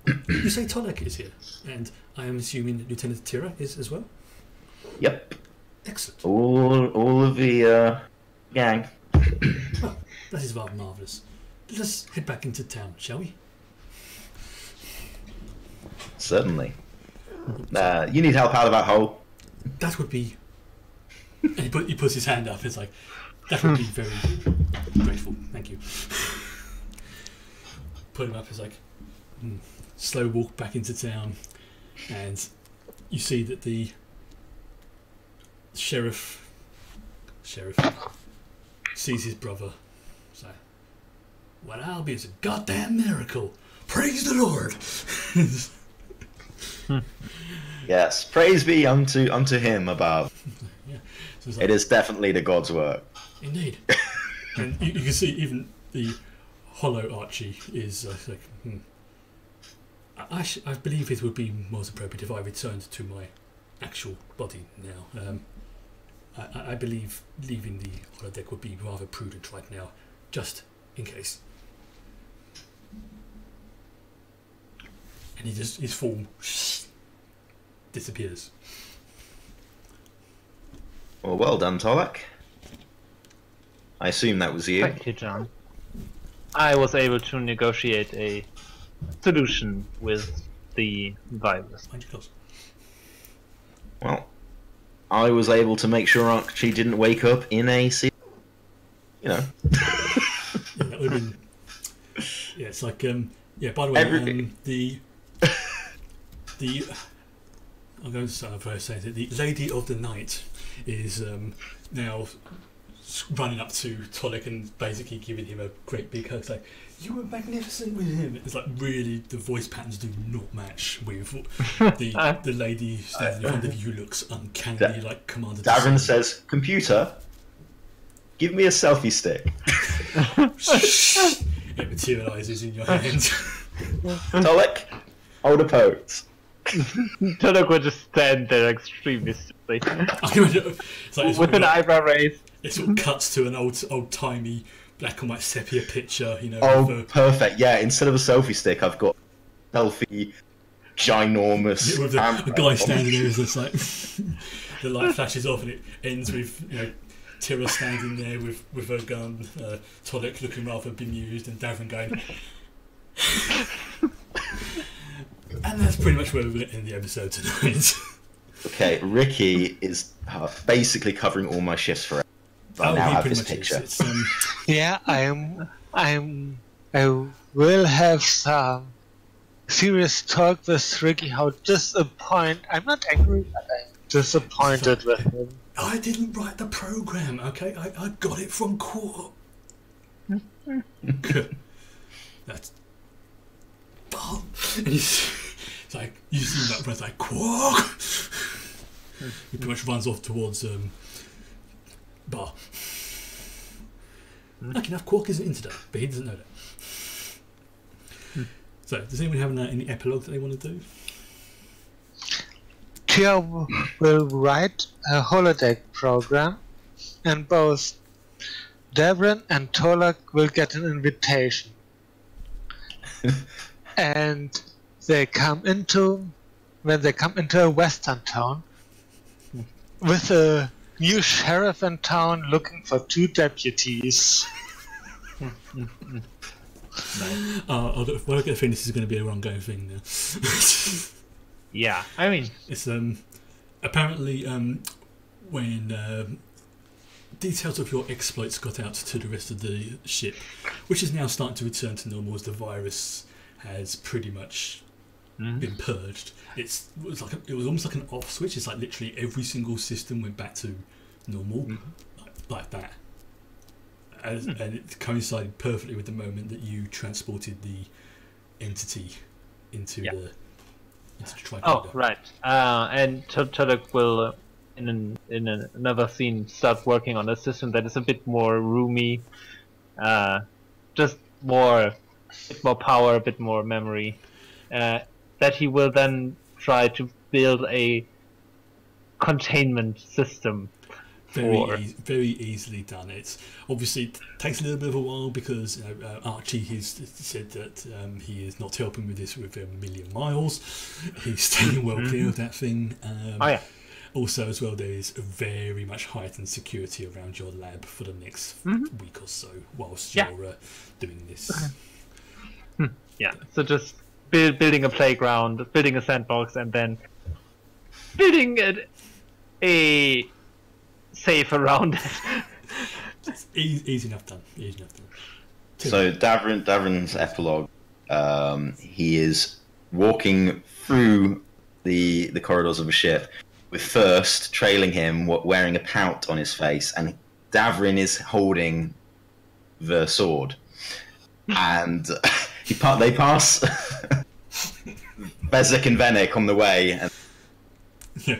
You say Tolek is here, and I am assuming Lieutenant Tira is as well. Yep. Excellent. All, all of the uh, gang. Well, that is rather marvellous. Let us head back into town, shall we? Certainly. Uh, you need help out of that hole. That would be. And he, put, he puts his hand up. It's like, that would be very grateful. Thank you. Put him up. It's like, mm, slow walk back into town, and you see that the sheriff, sheriff, sees his brother. So, what I'll be is a goddamn miracle. Praise the Lord. Yes. Praise be unto unto him above. [laughs] So it's like, It is definitely the God's work. Indeed. [laughs] and you, you can see even the hollow Archie is uh, like. Hmm. I, I, sh- I believe it would be most appropriate if I returned to my actual body now. Um, I, I- I believe leaving the holodeck would be rather prudent right now, just in case. And he just his form disappears. Well, well done, Tolek. I assume that was you. Thank you, John. I was able to negotiate a solution with the virus. Mind you close. Well, I was able to make sure Archie didn't wake up in a se- You know. Yeah, that would have been. Yeah, it's like um. Yeah. By the way, Every- um, the the I'm going to start by saying that the lady of the night is um now running up to Tolek and basically giving him a great big hug. It's like you were magnificent with him. It's like really the voice patterns do not match with [laughs] the uh, the lady standing in front of you. Looks uncannily like Commander. Davrin Descent. says, "Computer, give me a selfie stick." [laughs] it materializes in your hand. [laughs] Tolek, hold a pose. Tolek would just stand there extremely stiffly, I can it's like, with an eyebrow raised. It sort of cuts to an old old timey black and white sepia picture, you know. Oh, with, uh, perfect. Yeah, instead of a selfie stick, I've got selfie, ginormous. with a, a guy standing there, is just like [laughs] the light flashes off, and it ends with you know Tira standing there with with her gun, uh, looking rather bemused, and Davrin going. [laughs] and that's pretty much where we're going to end the episode tonight. [laughs] Okay, Ricky is uh, basically covering all my shifts for. I Oh, now he have this picture. Um, [laughs] Yeah, I'm. I'm. I will have some serious talk with Ricky. How disappointed. I'm not angry, but I'm disappointed with him. I didn't write the program, okay? I, I got it from Quark. [laughs] That's. Oh, and he's, it's like, you see that breath like, Quark! he pretty much runs off towards um, bar. Lucky enough, [laughs] Quark isn't in today, but he doesn't know that. Hmm. So, does anyone have any epilogue that they want to do? Tia will write a holodeck program, and both Davrin and Tolek will get an invitation. [laughs] and they come into when they come into a western town with a new sheriff in town looking for two deputies. [laughs] Uh, I'll, well, I get a feeling this is going to be a ongoing thing now. [laughs] Yeah, I mean, It's um apparently um when um, details of your exploits got out to the rest of the ship, which is now starting to return to normal as the virus has pretty much been purged. It's it was like a, it was almost like an off switch. It's like literally every single system went back to normal, like, like that. As, And it coincided perfectly with the moment that you transported the entity into Yeah. the into oh right, uh, and T- Turok will, uh, in an, in an, another scene, start working on a system that is a bit more roomy, uh, just more, bit more power, a bit more memory. Uh, that he will then try to build a containment system very for. eas very easily done. It's obviously it takes a little bit of a while because you know, uh, Archie has said that um, he is not helping with this with a million miles. He's staying well clear of that thing. Um, Oh yeah. Also, as well, there is a very much heightened security around your lab for the next week or so whilst Yeah. you're uh, doing this. Yeah, so just build, building a playground, building a sandbox, and then building a, a safe around it. It's easy, easy enough done. Easy enough done. So Davrin, Davrin's epilogue, um, he is walking through the the corridors of a ship, with First trailing him, wearing a pout on his face, and Davrin is holding the sword, and he [laughs] pa- they pass [laughs] Bezek and Venek on the way, and Yeah.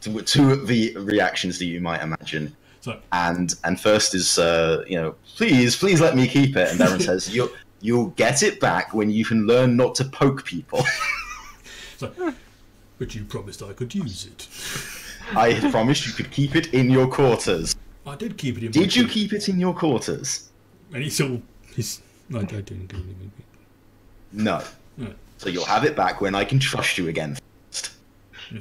two, two of the reactions that you might imagine So and and first is uh, you know please please let me keep it and Davrin [laughs] says you'll you'll get it back when you can learn not to poke people [laughs] So, but you promised I could use it. I had promised you could keep it in your quarters I did keep it in. my did you keep it in your quarters And he's all. He's. I, I didn't. No so you'll have it back when I can trust you again. [laughs]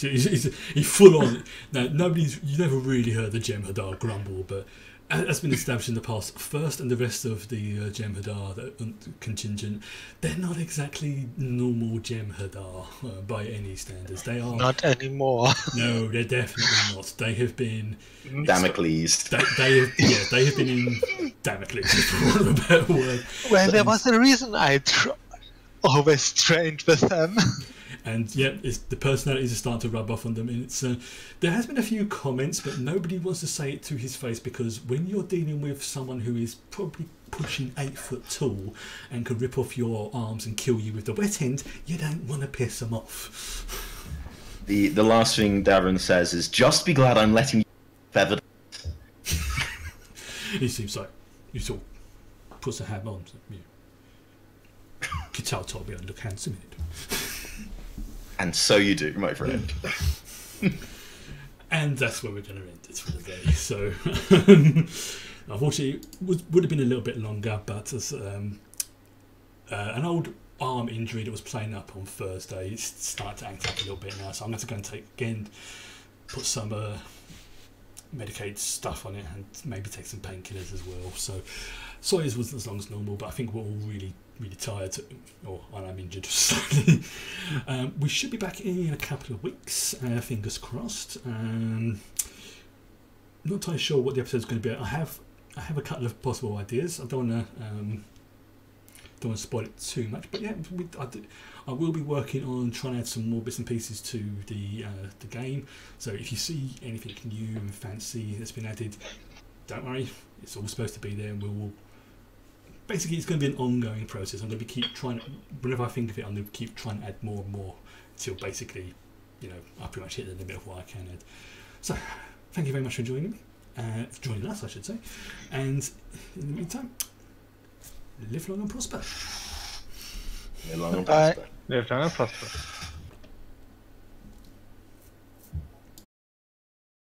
He's, full on. Now, nobody's. You never really heard the Jem'Hadar grumble, but has been established in the past, First and the rest of the uh, Jem'Hadar the, uh, contingent, they're not exactly normal Jem'Hadar uh, by any standards. They are. Not anymore. [laughs] No, they're definitely not. They have been. Damocles They, they have, yeah, they have been in Damocles, [laughs] for want of a better word. well, there was a reason I tr- always trained with them. [laughs] and yeah, it's, the personalities are starting to rub off on them. And it's uh, there has been a few comments, but nobody wants to say it to his face because when you're dealing with someone who is probably pushing eight foot tall and can rip off your arms and kill you with the wet end, you don't want to piss them off. the the last thing Davrin says is just be glad I'm letting you feathered He seems like he sort of puts a hat on. So, yeah. Could tell Toby I look handsome in it. And so you do my friend [laughs] And that's where we're going to end it for the day. [laughs] So, unfortunately, would, would have been a little bit longer, but as um, uh, an old arm injury that was playing up on Thursday, it's starting to act up a little bit now. So I'm going to go and take again, put some uh, Medicaid stuff on it, and maybe take some painkillers as well. So, sorry, it wasn't as long as normal, but I think we're all really, really tired, or I'm injured [laughs] slightly. Um, we should be back in a couple of weeks, uh, fingers crossed. Um, not entirely sure what the episode's going to be. I have I have a couple of possible ideas. I don't want to um, don't want to spoil it too much, but yeah, we, I, do- I will be working on trying to add some more bits and pieces to the uh, the game. So if you see anything new and fancy that's been added, don't worry, it's all supposed to be there, and we will. Basically, it's going to be an ongoing process. I'm going to be keep trying. Whenever I think of it, I'm going to keep trying to add more and more until basically, you know, I pretty much hit the limit of what I can add. So, thank you very much for joining me, uh, for joining us, I should say. And in the meantime, live long and prosper. Live long and Bye. prosper. Live long and prosper.